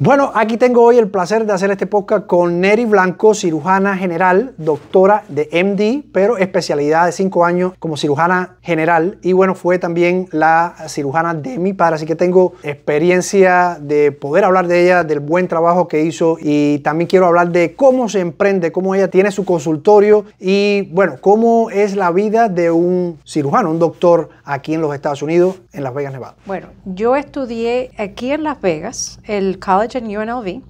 Bueno, aquí tengo hoy el placer de hacer este podcast con Neri Blanco, cirujana general, doctora de MD, pero especialidad de cinco años como cirujana general. Y bueno, fue también la cirujana de mi padre, así que tengo experiencia de poder hablar de ella, del buen trabajo que hizo y también quiero hablar de cómo se emprende, cómo ella tiene su consultorio y bueno, cómo es la vida de un cirujano, un doctor aquí en los Estados Unidos, en Las Vegas, Nevada. Bueno, yo estudié aquí en Las Vegas, el college en UNLV.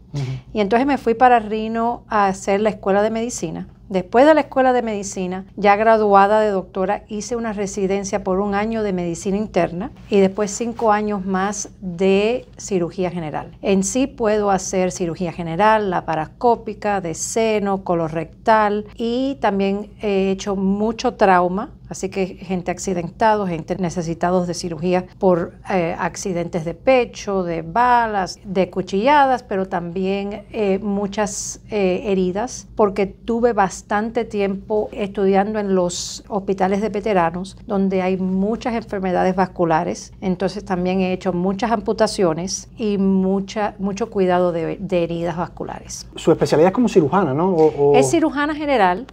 Y entonces me fui para Reno a hacer la escuela de medicina. Después de la escuela de medicina, ya graduada de doctora, hice una residencia por un año de medicina interna y después cinco años más de cirugía general. En sí puedo hacer cirugía general, laparoscópica, de seno, colorectal y también he hecho mucho trauma Así que gente accidentado, gente necesitados de cirugía por eh, accidentes de pecho, de balas, de cuchilladas, pero también eh, muchas eh, heridas, porque tuve bastante tiempo estudiando en los hospitales de veteranos, donde hay muchas enfermedades vasculares. Entonces también he hecho muchas amputaciones y mucha, mucho cuidado de, heridas vasculares. Su especialidad es como cirujana, ¿no? Es cirujana general,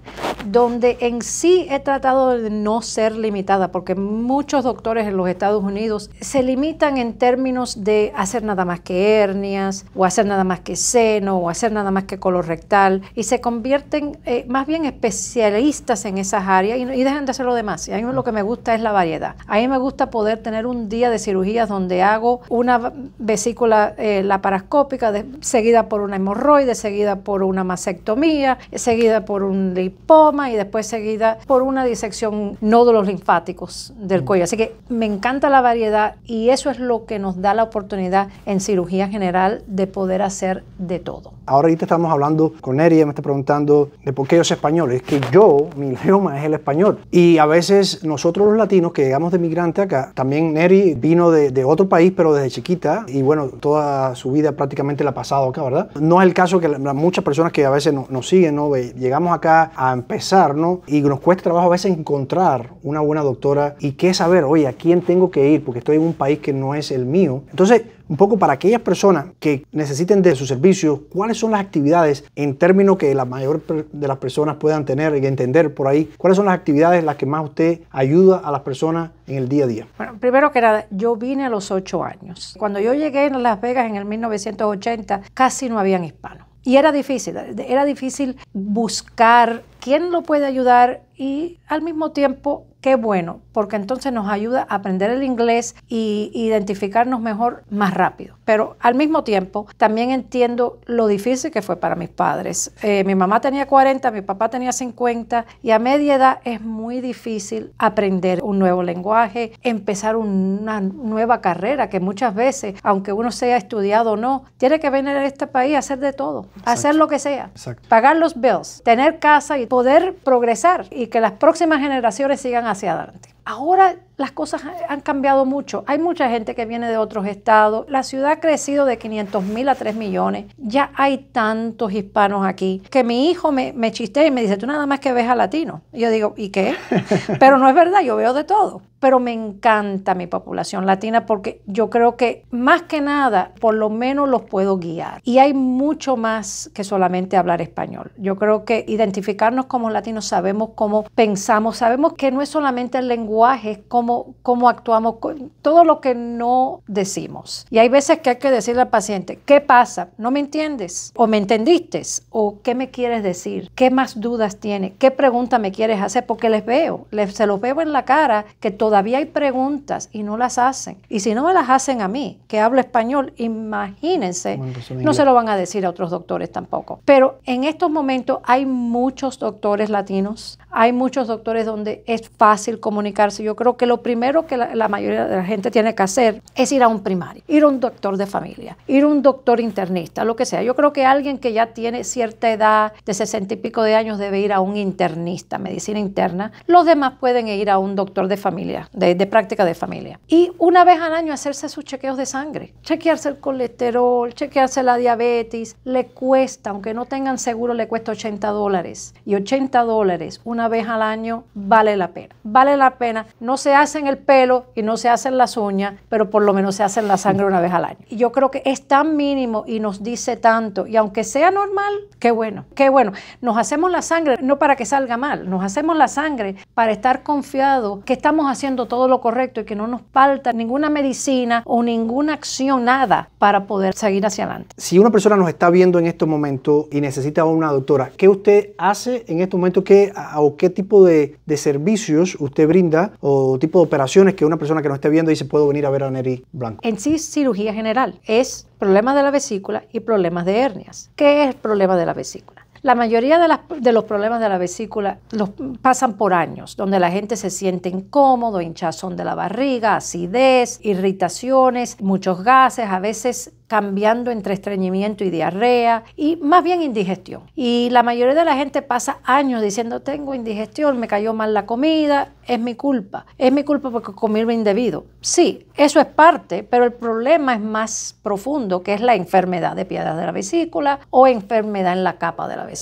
donde en sí he tratado de no ser limitada, porque muchos doctores en los Estados Unidos se limitan en términos de hacer nada más que hernias, o hacer nada más que seno, o hacer nada más que colorectal, y se convierten eh, más bien especialistas en esas áreas y, dejan de hacer lo demás. Y a mí lo que me gusta es la variedad. A mí me gusta poder tener un día de cirugías donde hago una vesícula eh, laparoscópica seguida por una hemorroide, seguida por una mastectomía, seguida por un lipoma y después seguida por una disección nódulos linfáticos del cuello. Así que me encanta la variedad y eso es lo que nos da la oportunidad en cirugía general de poder hacer de todo. Ahora ahorita estamos hablando con Neri, me está preguntando de por qué yo soy español. Es que yo, mi idioma es el español. Y a veces nosotros los latinos que llegamos de migrante acá, también Neri vino de, otro país, pero desde chiquita, y bueno, toda su vida prácticamente la ha pasado acá, ¿verdad? No es el caso que muchas personas que a veces nos siguen, ¿no? Llegamos acá a empezar, ¿no? Y nos cuesta trabajo a veces encontrar una buena doctora y qué saber, oye, ¿a quién tengo que ir? Porque estoy en un país que no es el mío. Entonces, un poco para aquellas personas que necesiten de su servicio, cuáles son las actividades en términos que la mayor de las personas puedan tener y entender por ahí, cuáles son las actividades las que más usted ayuda a las personas en el día a día. Bueno, primero que nada, yo vine a los ocho años. Cuando yo llegué en Las Vegas en el 1980, casi no habían hispanos. Y era difícil, era difícil buscar quién lo puede ayudar y al mismo tiempo qué bueno, porque entonces nos ayuda a aprender el inglés y identificarnos mejor más rápido. Pero al mismo tiempo también entiendo lo difícil que fue para mis padres. Eh, mi mamá tenía 40, mi papá tenía 50 y a media edad es muy difícil aprender un nuevo lenguaje, empezar una nueva carrera que muchas veces, aunque uno sea estudiado o no, tiene que venir a este país a hacer de todo, hacer lo que sea, pagar los bills, tener casa y poder progresar y que las próximas generaciones sigan hacia adelante. Ahora las cosas han cambiado mucho. Hay mucha gente que viene de otros estados. La ciudad ha crecido de 500 mil a 3 millones. Ya hay tantos hispanos aquí que mi hijo me, me chistea y me dice, tú nada más que ves a latino. Y yo digo, ¿y qué? Pero no es verdad, yo veo de todo. Pero me encanta mi población latina porque yo creo que más que nada, por lo menos los puedo guiar. Y hay mucho más que solamente hablar español. Yo creo que identificarnos como latinos, sabemos cómo pensamos, sabemos que no es solamente el lenguaje, es cómo cómo, actuamos, todo lo que no decimos. Y hay veces que hay que decirle al paciente, ¿qué pasa? ¿No me entiendes? ¿O me entendiste? ¿O qué me quieres decir? ¿Qué más dudas tiene? ¿Qué pregunta me quieres hacer? Porque les veo, les, se los veo en la cara que todavía hay preguntas y no las hacen. Y si no me las hacen a mí, que hablo español, imagínense, no se lo van a decir a otros doctores tampoco. Pero en estos momentos hay muchos doctores latinos, hay muchos doctores donde es fácil comunicarse. Yo creo que lo primero que la, mayoría de la gente tiene que hacer es ir a un primario, ir a un doctor de familia, ir a un doctor internista, lo que sea. Yo creo que alguien que ya tiene cierta edad, de sesenta y pico de años, debe ir a un internista, medicina interna. Los demás pueden ir a un doctor de familia, de, de práctica de familia. Y una vez al año hacerse sus chequeos de sangre, chequearse el colesterol, chequearse la diabetes. Le cuesta, aunque no tengan seguro, le cuesta 80 dólares. Y 80 dólares una vez al año vale la pena. Vale la pena no se hacen el pelo y no se hacen las uñas, pero por lo menos se hacen la sangre una vez al año. Y yo creo que es tan mínimo y nos dice tanto. Y aunque sea normal, qué bueno, qué bueno. Nos hacemos la sangre no para que salga mal, nos hacemos la sangre para estar confiados que estamos haciendo todo lo correcto y que no nos falta ninguna medicina o ninguna acción, nada, para poder seguir hacia adelante. Si una persona nos está viendo en estos momentos y necesita una doctora, ¿qué usted hace en estos momentos? ¿Qué, ¿O qué tipo de servicios usted brinda o tipo de operaciones que una persona que nos esté viendo dice puedo venir a ver a Neri Blanco? En sí, cirugía general es problemas de la vesícula y problemas de hernias. ¿Qué es el problema de la vesícula? La mayoría de, los problemas de la vesícula los pasan por años, donde la gente se siente incómodo, hinchazón de la barriga, acidez, irritaciones, muchos gases, a veces cambiando entre estreñimiento y diarrea y más bien indigestión. Y la mayoría de la gente pasa años diciendo tengo indigestión, me cayó mal la comida, es mi culpa, es mi culpa porque comí lo indebido. Sí, eso es parte, pero el problema es más profundo, que es la enfermedad de piedras de la vesícula o enfermedad en la capa de la vesícula.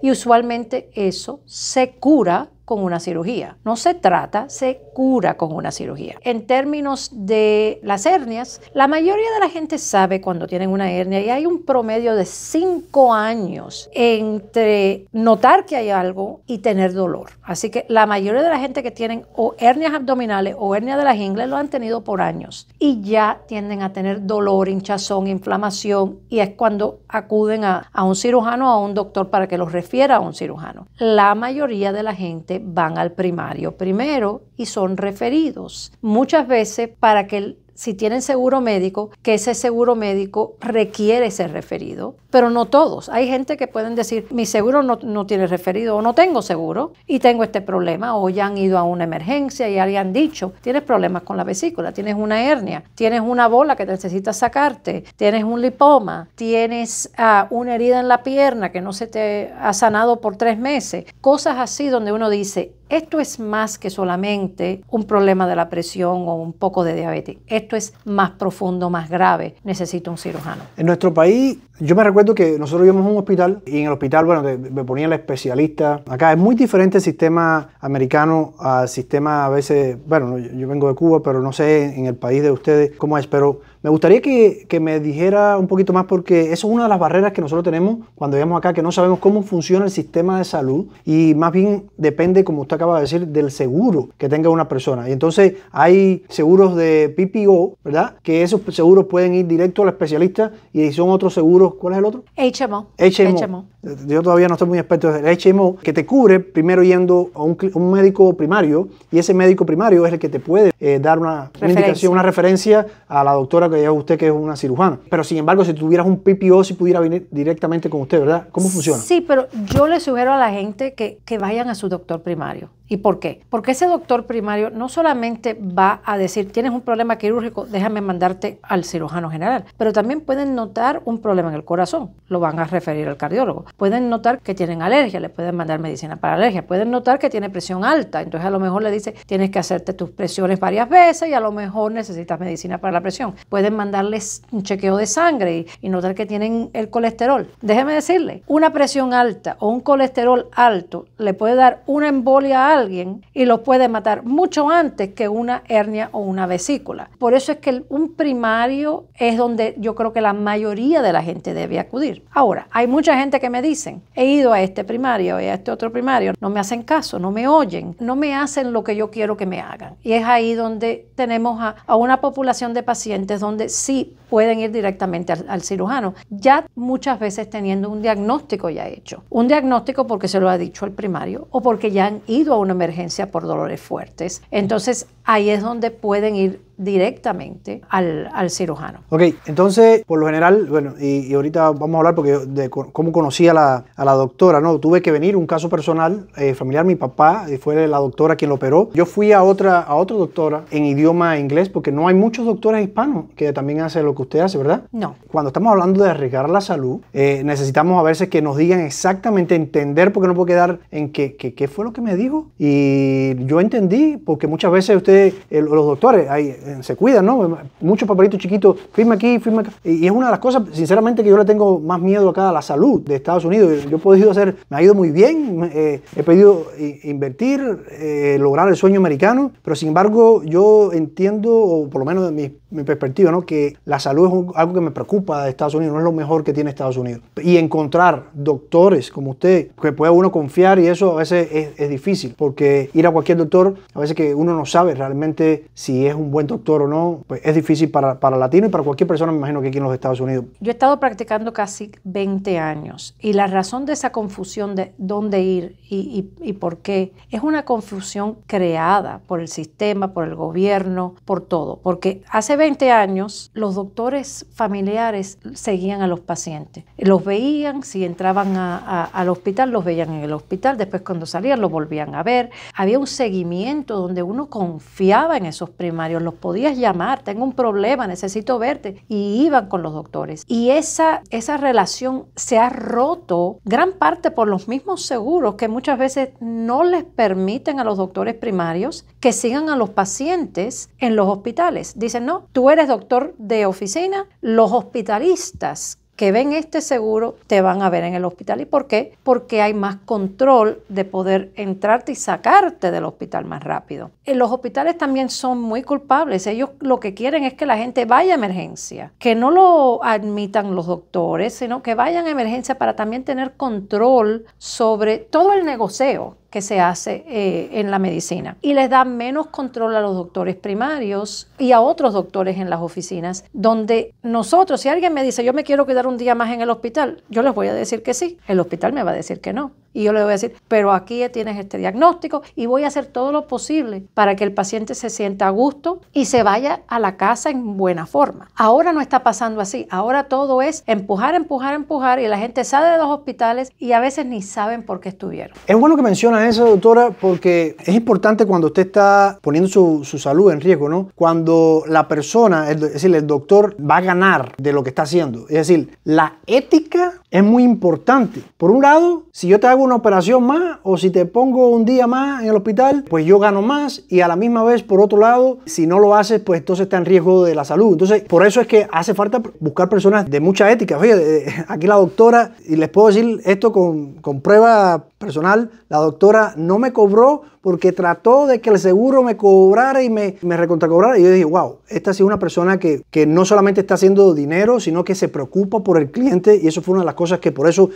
Y usualmente eso se cura con una cirugía. No se trata, se cura con una cirugía. En términos de las hernias, la mayoría de la gente sabe cuando tienen una hernia y hay un promedio de cinco años entre notar que hay algo y tener dolor. Así que la mayoría de la gente que tienen o hernias abdominales o hernias de las ingles lo han tenido por años y ya tienden a tener dolor, hinchazón, inflamación y es cuando acuden a, a un cirujano o a un doctor para que los refiera a un cirujano. La mayoría de la gente van al primario primero y son referidos. Muchas veces para que si tienen seguro médico, que ese seguro médico requiere ser referido, pero no todos. Hay gente que pueden decir, mi seguro no, tiene referido o no tengo seguro y tengo este problema o ya han ido a una emergencia y alguien han dicho, tienes problemas con la vesícula, tienes una hernia, tienes una bola que necesitas sacarte, tienes un lipoma, tienes ah, una herida en la pierna que no se te ha sanado por tres meses, cosas así donde uno dice, esto es más que solamente un problema de la presión o un poco de diabetes. Esto es más profundo, más grave. Necesito un cirujano. En nuestro país, yo me recuerdo que nosotros íbamos a un hospital y en el hospital, bueno, me ponían la especialista. Acá es muy diferente el sistema americano al sistema a veces, bueno, yo vengo de Cuba, pero no sé en el país de ustedes cómo es, pero me gustaría que, que, me dijera un poquito más porque eso es una de las barreras que nosotros tenemos cuando llegamos acá, que no sabemos cómo funciona el sistema de salud y más bien depende, como usted acaba de decir, del seguro que tenga una persona. Y entonces hay seguros de PPO, ¿verdad? Que esos seguros pueden ir directo al especialista y son otros seguros, ¿cuál es el otro? HMO. HMO. Yo todavía no estoy muy experto en el HMO, que te cubre primero yendo a un, un, médico primario y ese médico primario es el que te puede eh, dar una, una indicación, una referencia a la doctora que ya usted que es una cirujana. Pero sin embargo, si tuvieras un PPO, si pudiera venir directamente con usted, ¿verdad? ¿Cómo funciona? Sí, pero yo le sugiero a la gente que, que vayan a su doctor primario. ¿Y por qué? Porque ese doctor primario no solamente va a decir, tienes un problema quirúrgico, déjame mandarte al cirujano general, pero también pueden notar un problema en el corazón, lo van a referir al cardiólogo. Pueden notar que tienen alergia, le pueden mandar medicina para alergia. Pueden notar que tiene presión alta, entonces a lo mejor le dice, tienes que hacerte tus presiones varias veces y a lo mejor necesitas medicina para la presión. Pueden mandarles un chequeo de sangre y, y notar que tienen el colesterol. Déjeme decirle, una presión alta o un colesterol alto le puede dar una embolia alta alguien y lo puede matar mucho antes que una hernia o una vesícula. Por eso es que un primario es donde yo creo que la mayoría de la gente debe acudir. Ahora, hay mucha gente que me dicen, he ido a este primario y a este otro primario, no me hacen caso, no me oyen, no me hacen lo que yo quiero que me hagan. Y es ahí donde tenemos a, una población de pacientes donde sí pueden ir directamente al, al, cirujano, ya muchas veces teniendo un diagnóstico ya hecho. Un diagnóstico porque se lo ha dicho el primario o porque ya han ido a una emergencia por dolores fuertes. Entonces ahí es donde pueden ir directamente al, al, cirujano. Ok, entonces, por lo general, bueno, y, y, ahorita vamos a hablar porque de cómo conocí a la, a la doctora, ¿no? Tuve que venir, un caso personal, eh, familiar, mi papá, y fue la doctora quien lo operó. Yo fui a otra, a otra doctora en idioma inglés porque no hay muchos doctores hispanos que también hacen lo que usted hace, ¿verdad? No. Cuando estamos hablando de arriesgar la salud, eh, necesitamos a veces que nos digan exactamente, entender, porque no puedo quedar en qué qué fue lo que me dijo. Y yo entendí, porque muchas veces usted, los doctores, hay se cuidan, ¿no? Muchos papelitos chiquitos, firma aquí, firma acá. Y, es una de las cosas, sinceramente, que yo le tengo más miedo acá a la salud de Estados Unidos. Yo he podido hacer, me ha ido muy bien, eh, he podido invertir, eh, lograr el sueño americano, pero sin embargo yo entiendo, o por lo menos de mi, mi perspectiva, ¿no? que la salud es algo que me preocupa de Estados Unidos, no es lo mejor que tiene Estados Unidos. Y encontrar doctores como usted, que pueda uno confiar, y eso a veces es, es difícil, porque ir a cualquier doctor, a veces que uno no sabe realmente si es un buen doctor o no, pues es difícil para, para latino y para cualquier persona, me imagino que aquí en los Estados Unidos. Yo he estado practicando casi 20 años y la razón de esa confusión de dónde ir y, y, y por qué es una confusión creada por el sistema, por el gobierno, por todo. Porque hace 20 años los doctores familiares seguían a los pacientes. Los veían, si entraban al hospital, los veían en el hospital, después cuando salían los volvían a ver. Había un seguimiento donde uno confiaba en esos primarios, los podías llamar, tengo un problema, necesito verte, y iban con los doctores. Y esa, esa relación se ha roto gran parte por los mismos seguros que muchas veces no les permiten a los doctores primarios que sigan a los pacientes en los hospitales. Dicen, no, tú eres doctor de oficina, los hospitalistas que ven este seguro te van a ver en el hospital. ¿Y por qué? Porque hay más control de poder entrarte y sacarte del hospital más rápido. En los hospitales también son muy culpables. Ellos lo que quieren es que la gente vaya a emergencia, que no lo admitan los doctores, sino que vayan a emergencia para también tener control sobre todo el negocio que se hace eh, en la medicina. Y les da menos control a los doctores primarios y a otros doctores en las oficinas, donde nosotros, si alguien me dice, yo me quiero quedar un día más en el hospital, yo les voy a decir que sí, el hospital me va a decir que no. Y yo le voy a decir, pero aquí tienes este diagnóstico y voy a hacer todo lo posible para que el paciente se sienta a gusto y se vaya a la casa en buena forma. Ahora no está pasando así. Ahora todo es empujar, empujar, empujar y la gente sale de los hospitales y a veces ni saben por qué estuvieron. Es bueno que menciona eso, doctora, porque es importante cuando usted está poniendo su, su salud en riesgo, ¿no? Cuando la persona, es decir, el doctor va a ganar de lo que está haciendo. Es decir, la ética es muy importante. Por un lado, si yo te hago una operación más o si te pongo un día más en el hospital, pues yo gano más y a la misma vez, por otro lado, si no lo haces, pues entonces está en riesgo de la salud. Entonces, por eso es que hace falta buscar personas de mucha ética. Fíjate, aquí la doctora, y les puedo decir esto con, con prueba personal, la doctora no me cobró porque trató de que el seguro me cobrara y me, me recontracobrara. Y yo dije, wow, esta ha sido una persona que, que no solamente está haciendo dinero, sino que se preocupa por el cliente. Y eso fue una de las cosas que por eso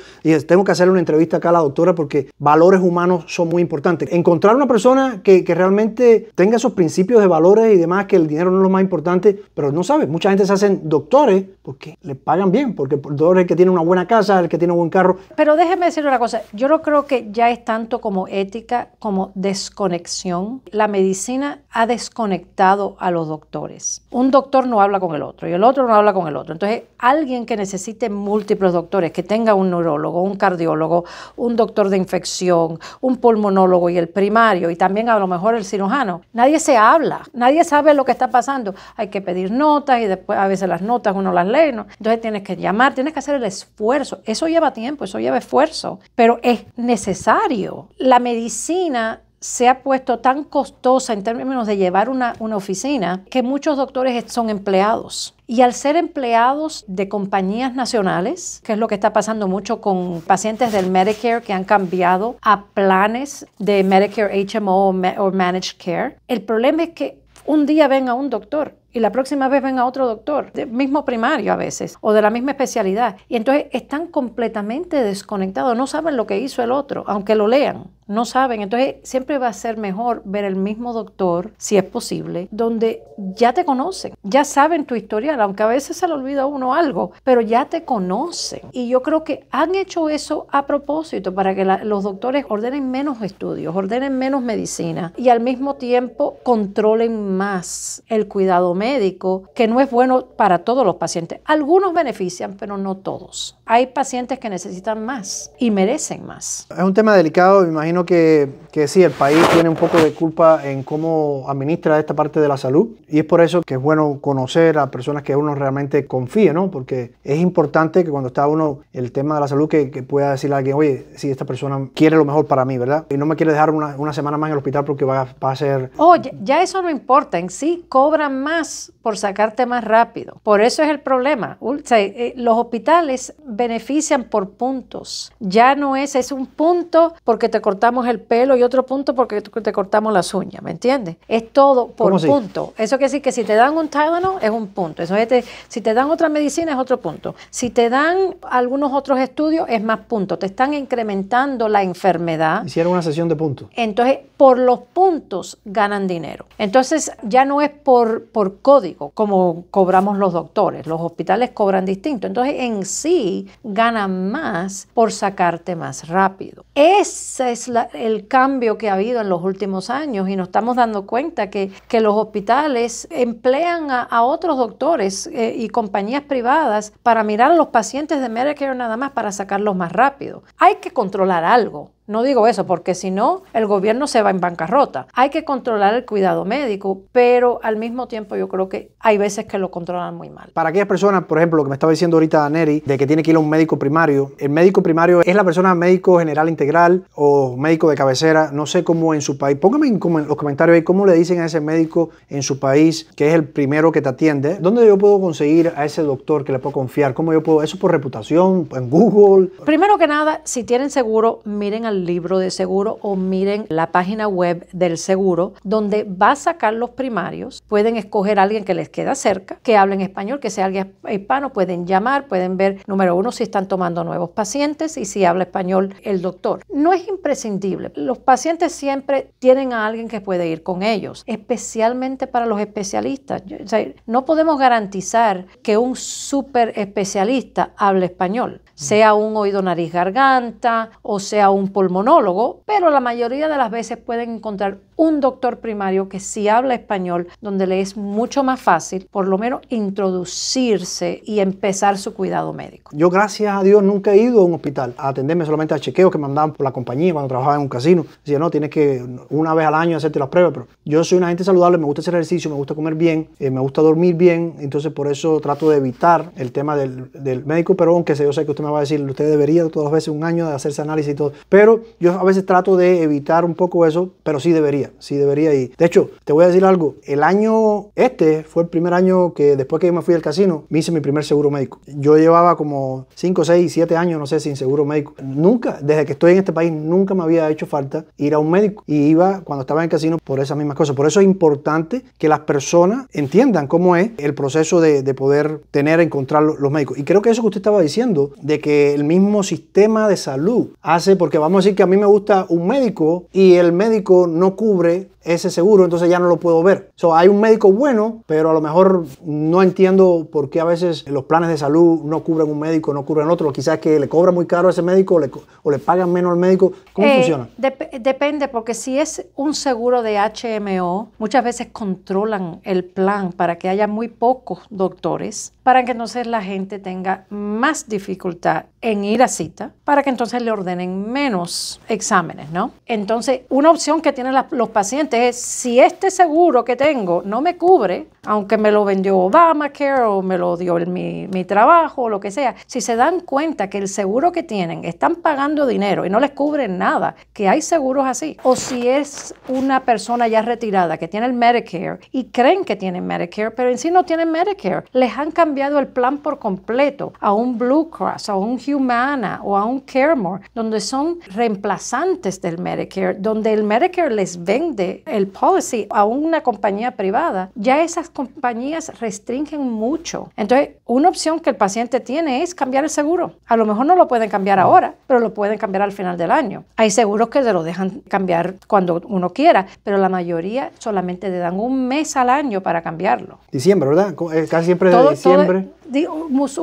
tengo que hacerle una entrevista acá a la doctora porque valores humanos son muy importantes. Encontrar una persona que, que realmente tenga esos principios de valores y demás, que el dinero no es lo más importante, pero no sabes, mucha gente se hacen doctores porque le pagan bien, porque el doctor es el que tiene una buena casa, el que tiene un buen carro. Pero déjeme decir una cosa, yo no creo que ya es tanto como ética, como desconexión. La medicina ha desconectado a los doctores. Un doctor no habla con el otro y el otro no habla con el otro. Entonces, alguien que necesite múltiples doctores, que tenga un neurólogo, un cardiólogo, un doctor de infección, un pulmonólogo y el primario y también a lo mejor el cirujano, nadie se habla, nadie sabe lo que está pasando. Hay que pedir notas y después a veces las notas uno las lee, ¿no? Entonces tienes que llamar, tienes que hacer el esfuerzo. Eso lleva tiempo, eso lleva esfuerzo, pero es necesario. La medicina se ha puesto tan costosa en términos de llevar una, una, oficina que muchos doctores son empleados. Y al ser empleados de compañías nacionales, que es lo que está pasando mucho con pacientes del Medicare que han cambiado a planes de Medicare HMO o Managed Care, el problema es que un día ven a un doctor y la próxima vez ven a otro doctor, del mismo primario a veces, o de la misma especialidad. Y entonces están completamente desconectados, no saben lo que hizo el otro, aunque lo lean, no saben. Entonces siempre va a ser mejor ver el mismo doctor, si es posible, donde ya te conocen, ya saben tu historial, aunque a veces se le olvida a uno algo, pero ya te conocen. Y yo creo que han hecho eso a propósito para que los doctores ordenen menos estudios, ordenen menos medicina y al mismo tiempo controlen más el cuidado médico que no es bueno para todos los pacientes. Algunos benefician, pero no todos. Hay pacientes que necesitan más y merecen más. Es un tema delicado, me imagino que, que sí, el país tiene un poco de culpa en cómo administra esta parte de la salud y es por eso que es bueno conocer a personas que uno realmente confíe, ¿no? Porque es importante que cuando está uno el tema de la salud que, que pueda decirle a alguien, oye, si esta persona quiere lo mejor para mí, ¿verdad? Y no me quiere dejar una, una semana más en el hospital porque va, va a ser... Oye, ya eso no importa, en sí cobran más por sacarte más rápido. Por eso es el problema. Eh, los hospitales benefician por puntos. Ya no es, es un punto porque te cortamos el pelo y otro punto porque te cortamos las uñas, ¿me entiendes? Es todo por punto. Eso quiere decir que si te dan un Tylenol es un punto. Eso es, te- si te dan otra medicina es otro punto. Si te dan algunos otros estudios es más puntos. Te están incrementando la enfermedad. Hicieron una sesión de puntos. Entonces, por los puntos ganan dinero. Entonces, ya no es por, por código como cobramos los doctores. Los hospitales cobran distinto. Entonces, en sí, ganan más por sacarte más rápido. Ese es el cambio que ha habido en los últimos años y nos estamos dando cuenta que, que los hospitales emplean a, a otros doctores eh, y compañías privadas para mirar a los pacientes de Medicare nada más para sacarlos más rápido. Hay que controlar algo. No digo eso porque si no, el gobierno se va en bancarrota. Hay que controlar el cuidado médico, pero al mismo tiempo yo creo que hay veces que lo controlan muy mal. Para aquellas personas, por ejemplo, lo que me estaba diciendo ahorita Neri, de que tiene que ir a un médico primario, el médico primario es la persona médico general integral o médico de cabecera, no sé cómo en su país. Póngame en los comentarios ahí cómo le dicen a ese médico en su país que es el primero que te atiende. ¿Dónde yo puedo conseguir a ese doctor que le puedo confiar? ¿Cómo yo puedo? ¿Eso por reputación? ¿En Google? Primero que nada, si tienen seguro, miren al libro de seguro o miren la página web del seguro, donde va a sacar los primarios. Pueden escoger a alguien que les queda cerca, que hable en español, que sea alguien hispano. Pueden llamar, pueden ver, número uno, si están tomando nuevos pacientes y si habla español el doctor. No es imprescindible. Los pacientes siempre tienen a alguien que puede ir con ellos, especialmente para los especialistas. Yo- o sea, no podemos garantizar que un súper especialista hable español, sea un oído, nariz, garganta o sea un pulmonólogo, pero la mayoría de las veces pueden encontrar un doctor primario que sí habla español, donde le es mucho más fácil, por lo menos, introducirse y empezar su cuidado médico. Yo, gracias a Dios, nunca he ido a un hospital a atenderme solamente a chequeos que me mandaban por la compañía cuando trabajaba en un casino. Decía, no, tienes que una vez al año hacerte las pruebas, pero yo soy una gente saludable, me gusta hacer ejercicio, me gusta comer bien, eh, me gusta dormir bien, entonces por eso trato de evitar el tema del, del médico, pero aunque yo sé que usted me va a decir, usted debería todas las veces un año de hacerse análisis y todo, pero yo a veces trato de evitar un poco eso, pero sí debería, sí debería. Y de hecho, te voy a decir algo, el año este fue el primer año que después que yo me fui al casino, me hice mi primer seguro médico. Yo llevaba como 5, 6, 7 años, no sé, sin seguro médico. Nunca, desde que estoy en este país, nunca me había hecho falta ir a un médico. Y iba cuando estaba en el casino por esas mismas cosas. Por eso es importante que las personas entiendan cómo es el proceso de, de poder tener, encontrar lo- los médicos. Y creo que eso que usted estaba diciendo, de que el mismo sistema de salud hace, porque vamos a decir que a mí me gusta un médico y el médico no cubre ese seguro, entonces ya no lo puedo ver. So, hay un médico bueno, pero a lo mejor no entiendo por qué a veces los planes de salud no cubren un médico, no cubren otro. Quizás que le cobra muy caro a ese médico o le, o le pagan menos al médico. ¿Cómo Eh, funciona? dep- depende, porque si es un seguro de HMO, muchas veces controlan el plan para que haya muy pocos doctores, para que entonces la gente tenga más dificultad en ir a cita, para que entonces le ordenen menos exámenes, ¿no? Entonces, una opción que tienen la- los pacientes si este seguro que tengo no me cubre, aunque me lo vendió Obamacare o me lo dio el- mi, mi trabajo o lo que sea, si se dan cuenta que el seguro que tienen están pagando dinero y no les cubren nada, que hay seguros así, o si es una persona ya retirada que tiene el Medicare y creen que tienen Medicare, pero en sí no tienen Medicare, les han cambiado el plan por completo a un Blue Cross, a un Humana o a un Caremore, donde son reemplazantes del Medicare, donde el Medicare les vende el policy a una compañía privada, ya esas compañías restringen mucho. Entonces, una opción que el paciente tiene es cambiar el seguro. A lo mejor no lo pueden cambiar ahora, pero lo pueden cambiar al final del año. Hay seguros que se lo dejan cambiar cuando uno quiera, pero la mayoría solamente le dan un mes al año para cambiarlo. Diciembre, ¿verdad? Eh, Casi siempre es de diciembre. todo-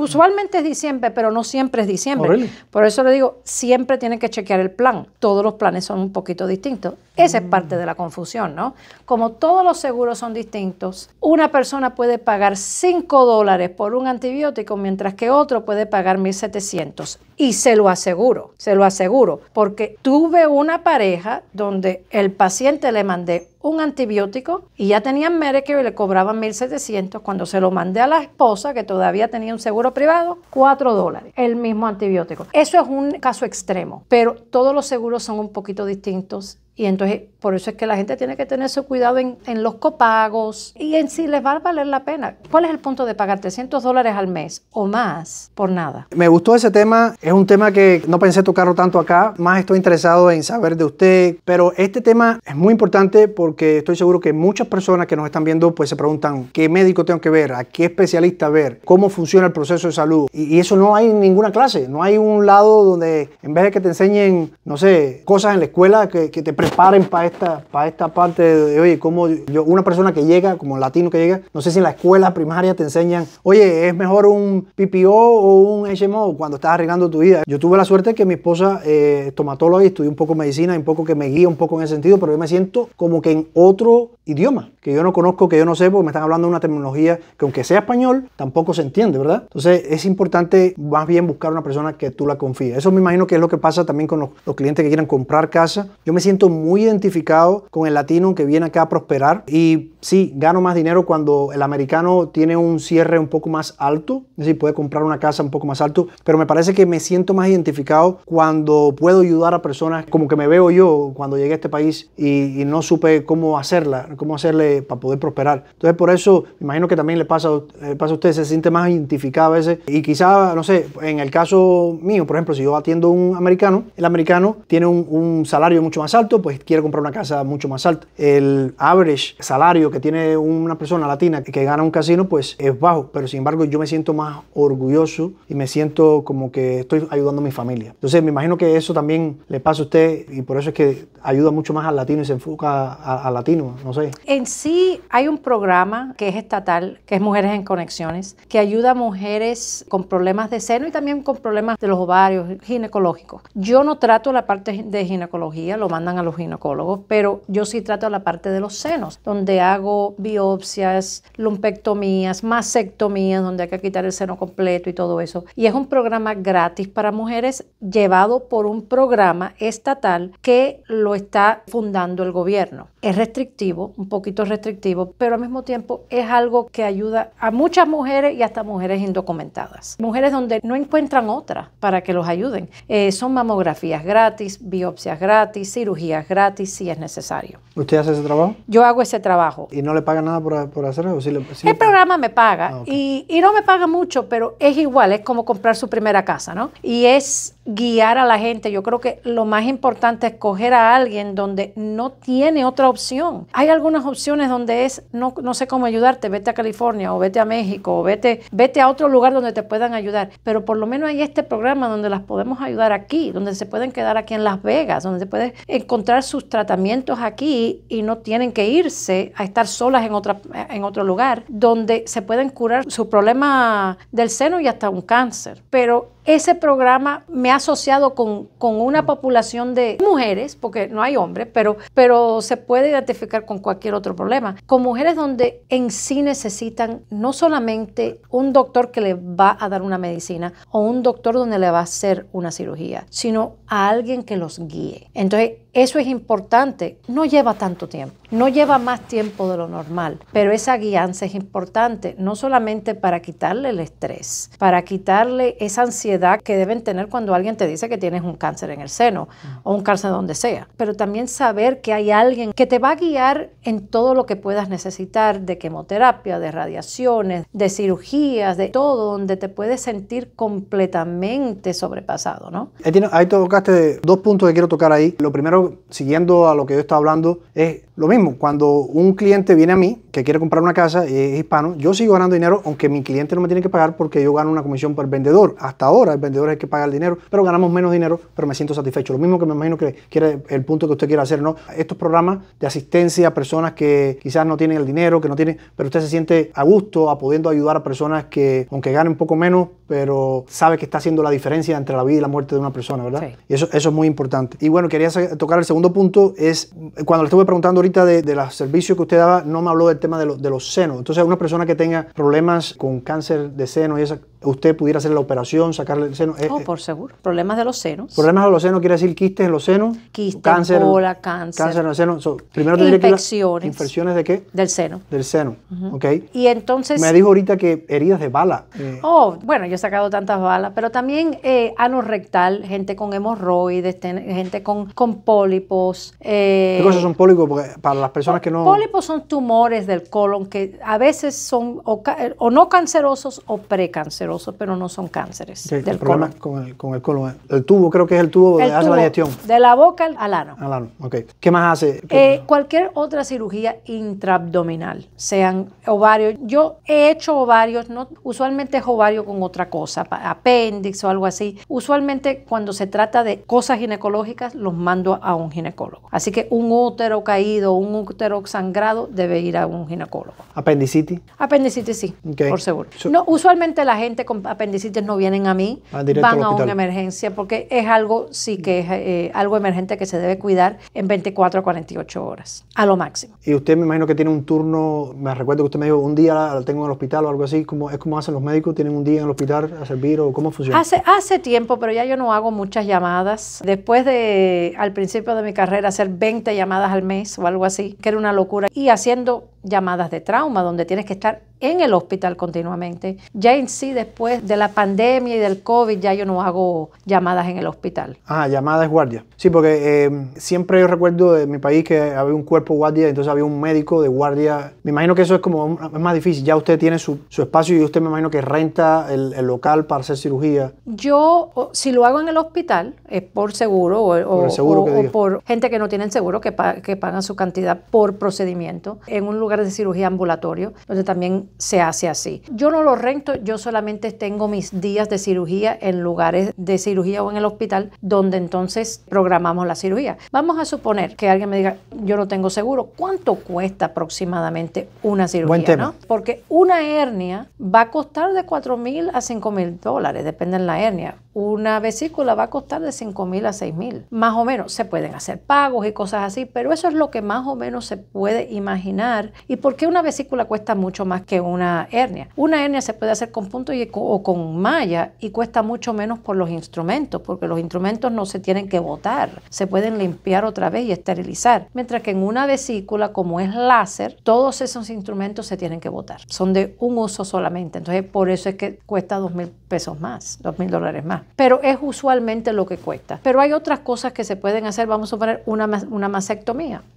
usualmente es diciembre, pero no siempre es diciembre. Oh, really? Por eso le digo, siempre tienen que chequear el plan. Todos los planes son un poquito distintos. Esa Mm. es parte de la confusión. ¿No? Como todos los seguros son distintos, una persona puede pagar 5 dólares por un antibiótico, mientras que otro puede pagar 1.700. Y se lo aseguro, se lo aseguro, porque tuve una pareja donde el paciente le mandé un antibiótico y ya tenían Medicare y le cobraban 1.700. Cuando se lo mandé a la esposa, que todavía tenía un seguro privado, 4 dólares, el mismo antibiótico. Eso es un caso extremo, pero todos los seguros son un poquito distintos y entonces, por eso es que la gente tiene que tener su cuidado en, los copagos y en si les va a valer la pena. ¿Cuál es el punto de pagar 300 dólares al mes o más por nada? Me gustó ese tema. Es un tema que no pensé tocarlo tanto acá. Más estoy interesado en saber de usted. Pero este tema es muy importante porque estoy seguro que muchas personas que nos están viendo pues se preguntan qué médico tengo que ver, a qué especialista ver, cómo funciona el proceso de salud. Y, eso no hay en ninguna clase. No hay un lado donde en vez de que te enseñen, no sé, cosas en la escuela que, que te preparen para esta, para esta parte de, oye, como yo, una persona que llega, como latino que llega, no sé si en la escuela primaria te enseñan, oye, es mejor un PPO o un HMO cuando estás arriesgando tu vida. Yo tuve la suerte que mi esposa es tomatóloga y estudió un poco medicina un poco que me guía un poco en ese sentido, pero yo me siento como que en otro idioma que yo no conozco, que yo no sé, porque me están hablando de una terminología que aunque sea español, tampoco se entiende, ¿verdad? Entonces es importante más bien buscar una persona que tú la confíes. Eso me imagino que es lo que pasa también con los, los clientes que quieren comprar casa. Yo me siento muy identificado con el latino que viene acá a prosperar. Y sí, gano más dinero cuando el americano tiene un cierre un poco más alto, es decir, puede comprar una casa un poco más alto, pero me parece que me siento más identificado cuando puedo ayudar a personas como que me veo yo cuando llegué a este país y, no supe cómo hacerla, cómo hacerle para poder prosperar. Entonces, por eso, me imagino que también le pasa, pasa a usted, se siente más identificado a veces. Y quizá, no sé, en el caso mío, por ejemplo, si yo atiendo a un americano, el americano tiene un, un salario mucho más alto, pues quiere comprar una casa mucho más alta. El average salario que tiene una persona latina que gana un casino, pues es bajo, pero sin embargo yo me siento más orgulloso y me siento como que estoy ayudando a mi familia. Entonces me imagino que eso también le pasa a usted y por eso es que ayuda mucho más al latino y se enfoca al latino, no sé. En sí hay un programa que es estatal, que es Mujeres en Conexiones, que ayuda a mujeres con problemas de seno y también con problemas de los ovarios ginecológicos. Yo no trato la parte de ginecología, lo mandan a los ginecólogos, pero yo sí trato la parte de los senos, donde hago biopsias, lumpectomías, mastectomías, donde hay que quitar el seno completo y todo eso. Y es un programa gratis para mujeres llevado por un programa estatal que lo está fundando el gobierno. Es restrictivo, un poquito restrictivo, pero al mismo tiempo es algo que ayuda a muchas mujeres y hasta mujeres indocumentadas. Mujeres donde no encuentran otra para que los ayuden. Eh, son mamografías gratis, biopsias gratis, cirugías gratis si es necesario. ¿Usted hace ese trabajo? Yo hago ese trabajo. ¿Y no le paga nada por, por hacerlo? el programa me paga ah, y, y, no me paga mucho, pero es igual, es como comprar su primera casa, ¿no? Y es guiar a la gente. Yo creo que lo más importante es coger a alguien donde no tiene otra opción. Hay algunas opciones donde es, no, no sé cómo ayudarte, vete a California o vete a México o vete, vete a otro lugar donde te puedan ayudar. Pero por lo menos hay este programa donde las podemos ayudar aquí, donde se pueden quedar aquí en Las Vegas, donde se puede encontrar sus tratamientos aquí y no tienen que irse a estar solas en, otra, en otro lugar, donde se pueden curar su problema del seno y hasta un cáncer. Pero ese programa me ha asociado con, una población de mujeres, porque no hay hombres, pero, pero se puede identificar con cualquier otro problema, con mujeres donde en sí necesitan no solamente un doctor que le va a dar una medicina o un doctor donde le va a hacer una cirugía, sino a alguien que los guíe. Entonces, eso es importante. No lleva tanto tiempo, no lleva más tiempo de lo normal, pero esa guianza es importante, no solamente para quitarle el estrés, para quitarle esa ansiedad que deben tener cuando alguien te dice que tienes un cáncer en el seno o un cáncer donde sea, pero también saber que hay alguien que te va a guiar en todo lo que puedas necesitar de quimioterapia, de radiaciones, de cirugías, de todo, donde te puedes sentir completamente sobrepasado, ¿no? Ahí tocaste dos puntos que quiero tocar ahí. Lo primero siguiendo a lo que yo estaba hablando, es lo mismo. Cuando un cliente viene a mí que quiere comprar una casa y es hispano, yo sigo ganando dinero, aunque mi cliente no me tiene que pagar porque yo gano una comisión por vendedor. Hasta ahora el vendedor es el que paga el dinero, pero ganamos menos dinero, pero me siento satisfecho. Lo mismo que me imagino que quiere el punto que usted quiere hacer, ¿no? Estos programas de asistencia a personas que quizás no tienen el dinero, que no tienen, pero usted se siente a gusto a pudiendo ayudar a personas que, aunque ganen un poco menos, pero sabe que está haciendo la diferencia entre la vida y la muerte de una persona, ¿verdad? Y eso, eso es muy importante. Y bueno, quería tocar el segundo punto, es cuando le estuve preguntando ahorita de, de los servicios que usted daba, no me habló del tema de, lo- de los senos. Entonces, una persona que tenga problemas con cáncer de seno y esa, usted pudiera hacer la operación, sacarle el seno. Eh, Oh, eh, por seguro. Problemas de los senos. Problemas de los senos quiere decir quistes en los senos, Quistes, cáncer, bola, cáncer. cáncer en los senos. So, primero tendría que Infecciones. infecciones de qué? Del seno. Del seno. ¿ok? Y entonces... Me dijo ahorita que heridas de bala. eh, Oh, bueno, yo he sacado tantas balas, pero también eh, ano rectal, gente con hemorroides, gente con, con pólipos. eh, ¿Qué cosas son pólipos? Porque para las personas que no. Pólipos son tumores del colon que a veces son o, o no cancerosos o precancerosos, pero no son cánceres Ok, del colon. con el, con el colon. El tubo, creo que es el tubo donde El hace la digestión. de la boca al- ano. Al ano, ok. ¿Qué más hace? ¿Qué- Eh, cualquier otra cirugía intraabdominal, sean ovarios. Yo he hecho ovarios, no, usualmente es ovario con otra cosa, apéndice o algo así. Usualmente cuando se trata de cosas ginecológicas, los mando a un ginecólogo. Así que un útero caído, un útero sangrado debe ir a un ginecólogo. Apendicitis. Apendicitis sí, Ok. por seguro. No, usualmente la gente con apendicitis no vienen a mí, al van a una emergencia porque es algo, sí que es eh, algo emergente que se debe cuidar en 24 a 48 horas, a lo máximo. Y usted me imagino que tiene un turno, me recuerdo que usted me dijo, un día la tengo en el hospital o algo así, como, ¿es como hacen los médicos? ¿Tienen un día en el hospital a servir o cómo funciona? Hace, hace tiempo, pero ya yo no hago muchas llamadas. Después de, al principio de mi carrera, hacer 20 llamadas al mes o algo así, que era una locura, y haciendo llamadas de trauma, donde tienes que estar en el hospital continuamente. Ya en sí, después de la pandemia y del COVID, ya yo no hago llamadas en el hospital. Ah, llamada de guardia. Sí, porque eh, siempre yo recuerdo de mi país que había un cuerpo guardia, entonces había un médico de guardia. Me imagino que eso es como es más difícil. Ya usted tiene su, su espacio y usted me imagino que renta el, el local para hacer cirugía. Yo, si lo hago en el hospital, es por seguro o, o- Por el seguro o- que o diga. por gente que no tienen seguro, que, pa- que pagan su cantidad por procedimiento, en un lugar de cirugía ambulatorio, donde también se hace así. Yo no lo rento, yo solamente tengo mis días de cirugía en lugares de cirugía o en el hospital, donde entonces programamos la cirugía. Vamos a suponer que alguien me diga, yo no tengo seguro, ¿cuánto cuesta aproximadamente una cirugía? Buen tema. no? Porque una hernia va a costar de 4 mil a 5 mil dólares, depende de la hernia. Una vesícula va a costar de 5 mil a 6 mil. Más o menos se pueden hacer pagos y cosas así, pero eso es lo que más o menos se puede imaginar. ¿Y por qué una vesícula cuesta mucho más que una hernia? Una hernia se puede hacer con punto y, o con malla y cuesta mucho menos por los instrumentos, porque los instrumentos no se tienen que botar, se pueden limpiar otra vez y esterilizar. Mientras que en una vesícula, como es láser, todos esos instrumentos se tienen que botar. Son de un uso solamente. Entonces, por eso es que cuesta dos mil pesos más, dos mil dólares más. Pero es usualmente lo que cuesta. Pero hay otras cosas que se pueden hacer. Vamos a suponer una, una.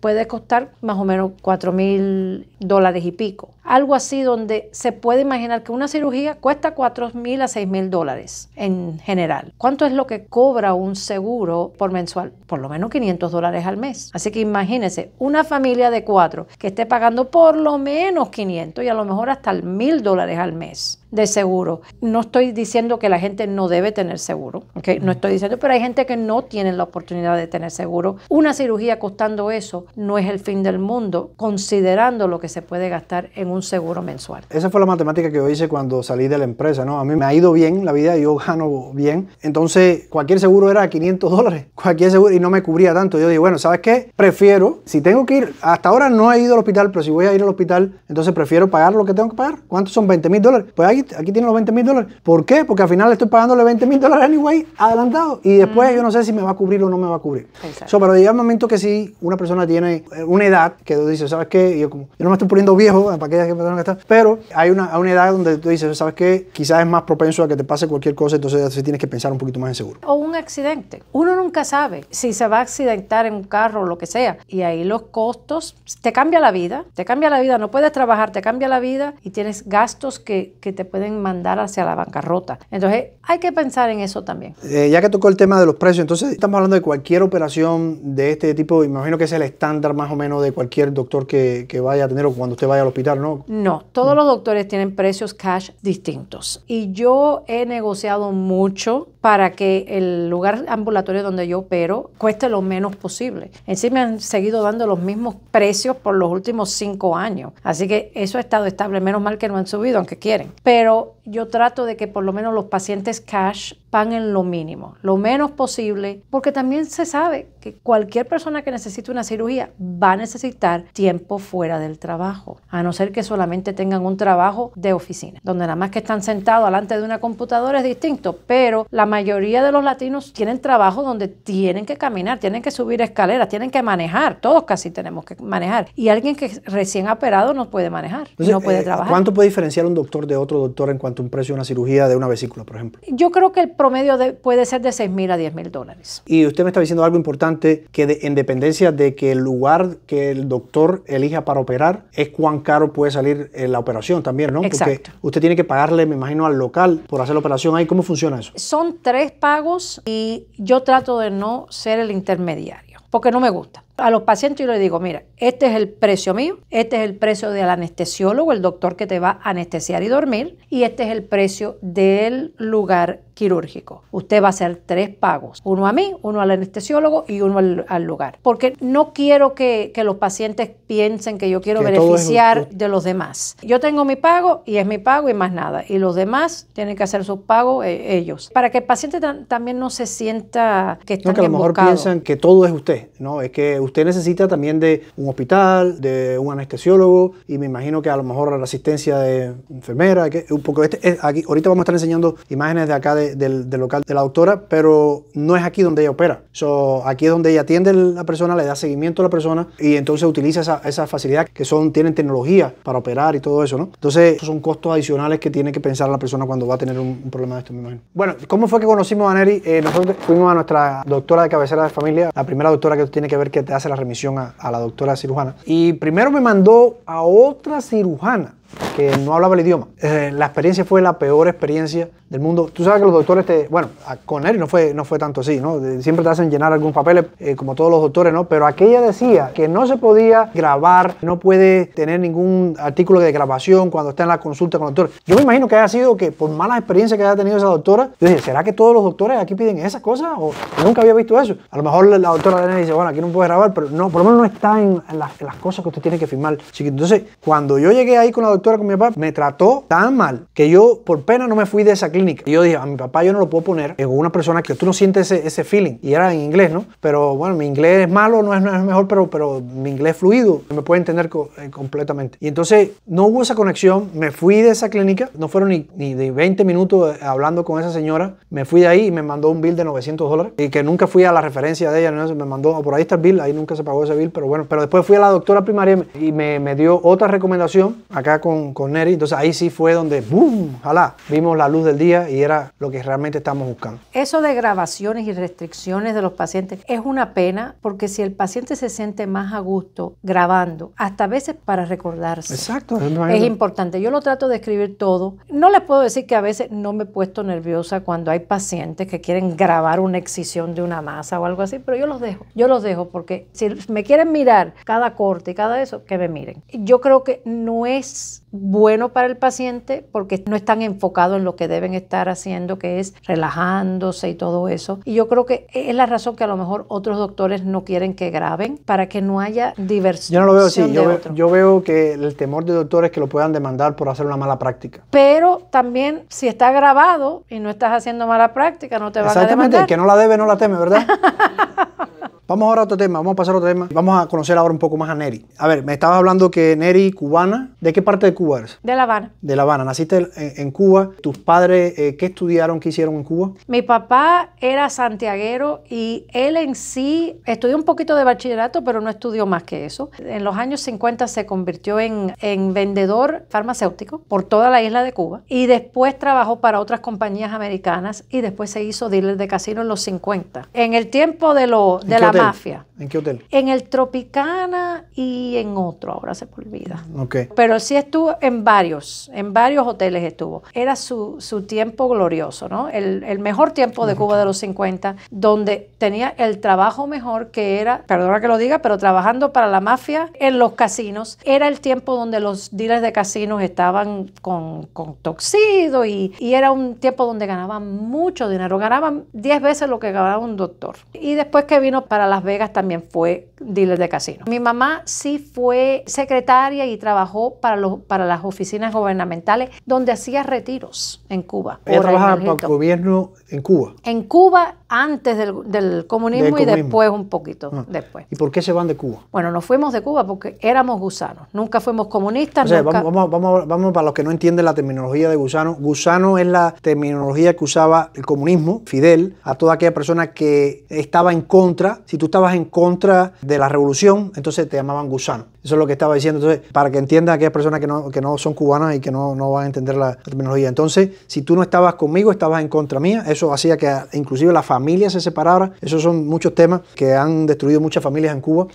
Puede costar más o menos cuatro mil dólares y pico. Algo así donde se puede imaginar que una cirugía cuesta cuatro mil a seis mil dólares en general. ¿Cuánto es lo que cobra un seguro por mensual? Por lo menos 500 dólares al mes. Así que imagínense, una familia de cuatro que esté pagando por lo menos 500 y a lo mejor hasta mil dólares al mes de seguro. No estoy diciendo que la gente no debe tener seguro, no estoy diciendo, pero hay gente que no tiene la oportunidad de tener seguro. Una cirugía costando eso no es el fin del mundo, considerando lo que se puede gastar en un seguro mensual. Esa fue la matemática que yo hice cuando salí de la empresa, ¿no? A mí me ha ido bien la vida, yo gano bien. Entonces, cualquier seguro era 500 dólares, cualquier seguro, y no me cubría tanto. Yo dije, bueno, ¿sabes qué? Prefiero, si tengo que ir, hasta ahora no he ido al hospital, pero si voy a ir al hospital, entonces prefiero pagar lo que tengo que pagar. ¿Cuántos son 20 mil dólares? Pues aquí, aquí tienen los 20 mil dólares. ¿Por qué? Porque al final estoy pagándole 20 mil dólares anyway, adelantado. Y después yo no sé si me va a cubrir o no me va a cubrir. So, pero llega un momento que si una persona tiene eh, una edad que tú dices, ¿sabes qué? Yo, como, yo no me estoy poniendo viejo eh, para aquellas personas que están, pero hay una, hay una edad donde tú dices, ¿sabes qué? Quizás es más propenso a que te pase cualquier cosa, entonces tienes que pensar un poquito más en seguro. O un accidente. Uno nunca sabe si se va a accidentar en un carro o lo que sea. Y ahí los costos, te cambia la vida, te cambia la vida, no puedes trabajar, te cambia la vida y tienes gastos que, que te pueden mandar hacia la bancarrota. Entonces hay que pensar en eso también. Eh, ya que tocó el tema de los precios, entonces estamos hablando de cualquier operación de este tipo, imagino que es el estándar más o menos de cualquier doctor que, que vaya a tener o cuando usted vaya al hospital, ¿no? No, todos los doctores tienen precios cash distintos. Y yo he negociado mucho para que el lugar ambulatorio donde yo opero cueste lo menos posible. En sí me han seguido dando los mismos precios por los últimos cinco años. Así que eso ha estado estable. Menos mal que no han subido, aunque quieren. Pero yo trato de que por lo menos los pacientes cash paguen lo mínimo, lo menos posible, porque también se sabe que cualquier persona que necesite una cirugía va a necesitar tiempo fuera del trabajo, a no ser que solamente tengan un trabajo de oficina, donde nada más que están sentados delante de una computadora es distinto, pero la mayoría de los latinos tienen trabajo donde tienen que caminar, tienen que subir escaleras, tienen que manejar, todos casi tenemos que manejar, y alguien que recién ha operado no puede manejar, no puede eh, trabajar. ¿Cuánto puede diferenciar un doctor de otro doctor en cuanto a un precio de una cirugía de una vesícula, por ejemplo? Yo creo que el promedio de, puede ser de 6 mil a 10 mil dólares. Y usted me está diciendo algo importante, que de- en dependencia de que el lugar que el doctor elija para operar es cuán caro puede salir eh, la operación también, ¿no? Exacto. Porque usted tiene que pagarle, me imagino, al local por hacer la operación ahí. ¿Cómo funciona eso? Son tres pagos y yo trato de no ser el intermediario, porque no me gusta. A los pacientes yo les digo, mira, este es el precio mío, este es el precio del anestesiólogo, el doctor que te va a anestesiar y dormir, y este es el precio del lugar quirúrgico. Usted va a hacer tres pagos, uno a mí, uno al anestesiólogo y uno al, al lugar, porque no quiero que, que los pacientes piensen que yo quiero Que beneficiar de los demás. Yo tengo mi pago y es mi pago y más nada, y los demás tienen que hacer sus pagos eh, ellos, para que el paciente tam- también no se sienta que está No, que a lo mejor piensan que todo es usted, ¿no? Es que usted necesita también de un hospital, de un anestesiólogo y me imagino que a lo mejor la asistencia de enfermera, que, un poco este, es aquí, ahorita vamos a estar enseñando imágenes de acá de- del, local de la doctora, pero no es aquí donde ella opera. So, aquí es donde ella atiende a la persona, le da seguimiento a la persona y entonces utiliza esa, esa facilidad que son, tienen tecnología para operar y todo eso, ¿no? Entonces, esos son costos adicionales que tiene que pensar la persona cuando va a tener un, un problema de esto, me imagino. Bueno, ¿cómo fue que conocimos a Neri? Eh, nosotros fuimos a nuestra doctora de cabecera de familia, la primera doctora que tiene que ver que te hace la remisión a, la doctora cirujana. Y primero me mandó a otra cirujana que no hablaba el idioma. Eh, la experiencia fue la peor experiencia del mundo. Tú sabes que los doctores te, bueno, con Neri no fue, no fue tanto así, ¿no? Siempre te hacen llenar algunos papeles, eh, como todos los doctores, ¿no? Pero aquella decía que no se podía grabar, no puede tener ningún artículo de grabación cuando está en la consulta con el doctor. Yo me imagino que haya sido que por malas experiencias que haya tenido esa doctora, yo dije, ¿será que todos los doctores aquí piden esas cosas? O nunca había visto eso. A lo mejor la doctora Neri dice, bueno, aquí no puede grabar, pero no, por lo menos no está en, las, cosas que usted tiene que firmar. Así entonces, cuando yo llegué ahí con la doctora, con mi papá, me trató tan mal que yo, por pena, no me fui de esa clínica. Y yo dije, a mi papá yo no lo puedo poner con una persona que tú no sientes ese, ese feeling. Y era en inglés, ¿no? Pero bueno, mi inglés es malo, no es, no es mejor, pero, pero mi inglés es fluido, me puede entender co- eh, completamente. Y entonces no hubo esa conexión, me fui de esa clínica, no fueron ni, ni de 20 minutos eh, hablando con esa señora, me fui de ahí y me mandó un bill de 900 dólares y que nunca fui a la referencia de ella, no, me mandó, por ahí está el bill, ahí nunca se pagó ese bill, pero bueno, pero después fui a la doctora primaria y me, me dio otra recomendación acá con, con Neri, entonces ahí sí fue donde, ¡boom! Ojalá, vimos la luz del día y era lo que realmente estamos buscando. Eso de grabaciones y restricciones de los pacientes es una pena porque si el paciente se siente más a gusto grabando, hasta a veces para recordarse. Exacto, Es importante. Yo lo trato de escribir todo. No les puedo decir que a veces no me he puesto nerviosa cuando hay pacientes que quieren grabar una excisión de una masa o algo así, pero yo los dejo. Yo los dejo porque si me quieren mirar cada corte y cada eso, que me miren. Yo creo que no es bueno para el paciente porque no están enfocados en lo que deben estar haciendo, que es relajándose y todo eso. Y yo creo que es la razón que a lo mejor otros doctores no quieren que graben para que no haya diversión. Yo no lo veo así, yo, veo- otro. yo veo que el temor de doctores es que lo puedan demandar por hacer una mala práctica. Pero también, si está grabado y no estás haciendo mala práctica, no te van a Exactamente, el demandar. que no la debe no la teme, ¿verdad? Vamos ahora a otro tema, vamos a pasar a otro tema. Vamos a conocer ahora un poco más a Neri. A ver, me estabas hablando que Neri, cubana, ¿de qué parte de Cuba eres? De La Habana. De La Habana. Naciste en, Cuba. ¿Tus padres eh, qué estudiaron, qué hicieron en Cuba? Mi papá era santiaguero y él en sí estudió un poquito de bachillerato, pero no estudió más que eso. En los años 50 se convirtió en, en vendedor farmacéutico por toda la isla de Cuba y después trabajó para otras compañías americanas y después se hizo dealer de casino en los 50. En el tiempo de, lo, ¿En de la hotel? mafia. ¿En qué hotel? En el Tropicana y en otro, ahora se me olvida. Ok. Pero sí estuvo en varios, en varios hoteles estuvo. Era su, su tiempo glorioso, ¿no? El, el mejor tiempo de Cuba de los 50, donde tenía el trabajo mejor que era, perdona que lo diga, pero trabajando para la mafia en los casinos. Era el tiempo donde los dealers de casinos estaban con, con toxido y, y era un tiempo donde ganaban mucho dinero. Ganaban 10 veces lo que ganaba un doctor. Y después que vino para Las Vegas también fue dealer de casino. Mi mamá sí fue secretaria y trabajó para, los, para las oficinas gubernamentales donde hacía retiros en Cuba. Ella trabajaba para el gobierno en Cuba. En Cuba antes del, del comunismo, Del y comunismo. después un poquito Ah. después. ¿Y por qué se van de Cuba? Bueno, nos fuimos de Cuba porque éramos gusanos. Nunca fuimos comunistas. O sea, nunca- vamos, vamos, vamos, para los que no entienden la terminología de gusano. Gusano es la terminología que usaba el comunismo, Fidel, a toda aquella persona que estaba en contra. Si tú estabas en contra de la revolución, entonces te llamaban gusano. Eso es lo que estaba diciendo. Entonces, para que entiendan aquellas personas que no, que no son cubanas y que no, no van a entender la, la terminología. Entonces, si tú no estabas conmigo, estabas en contra mía. Eso hacía que inclusive la familia se separara. Esos son muchos temas que han destruido muchas familias en Cuba.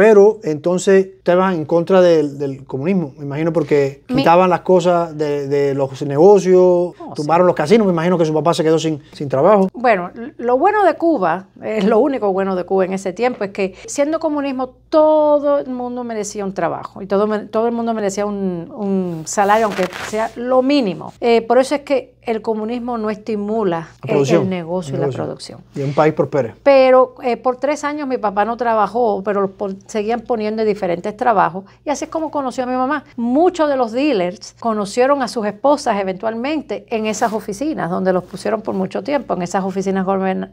Pero entonces estaban en contra del, del comunismo, me imagino, porque Mi- quitaban las cosas de, de los negocios, Oh, tumbaron los casinos, me imagino que su papá se quedó sin, sin trabajo. Bueno, lo bueno de Cuba, es lo único bueno de Cuba en ese tiempo, es que siendo comunismo todo el mundo merecía un trabajo y todo, todo el mundo merecía un, un salario, aunque sea lo mínimo. Eh, por eso es que el comunismo no estimula La el, negocio y la producción. Y un país prospere. Pero eh, por tres años mi papá no trabajó, pero pon- seguían poniendo en diferentes trabajos. Y así es como conoció a mi mamá. Muchos de los dealers conocieron a sus esposas eventualmente en esas oficinas, donde los pusieron por mucho tiempo, en esas oficinas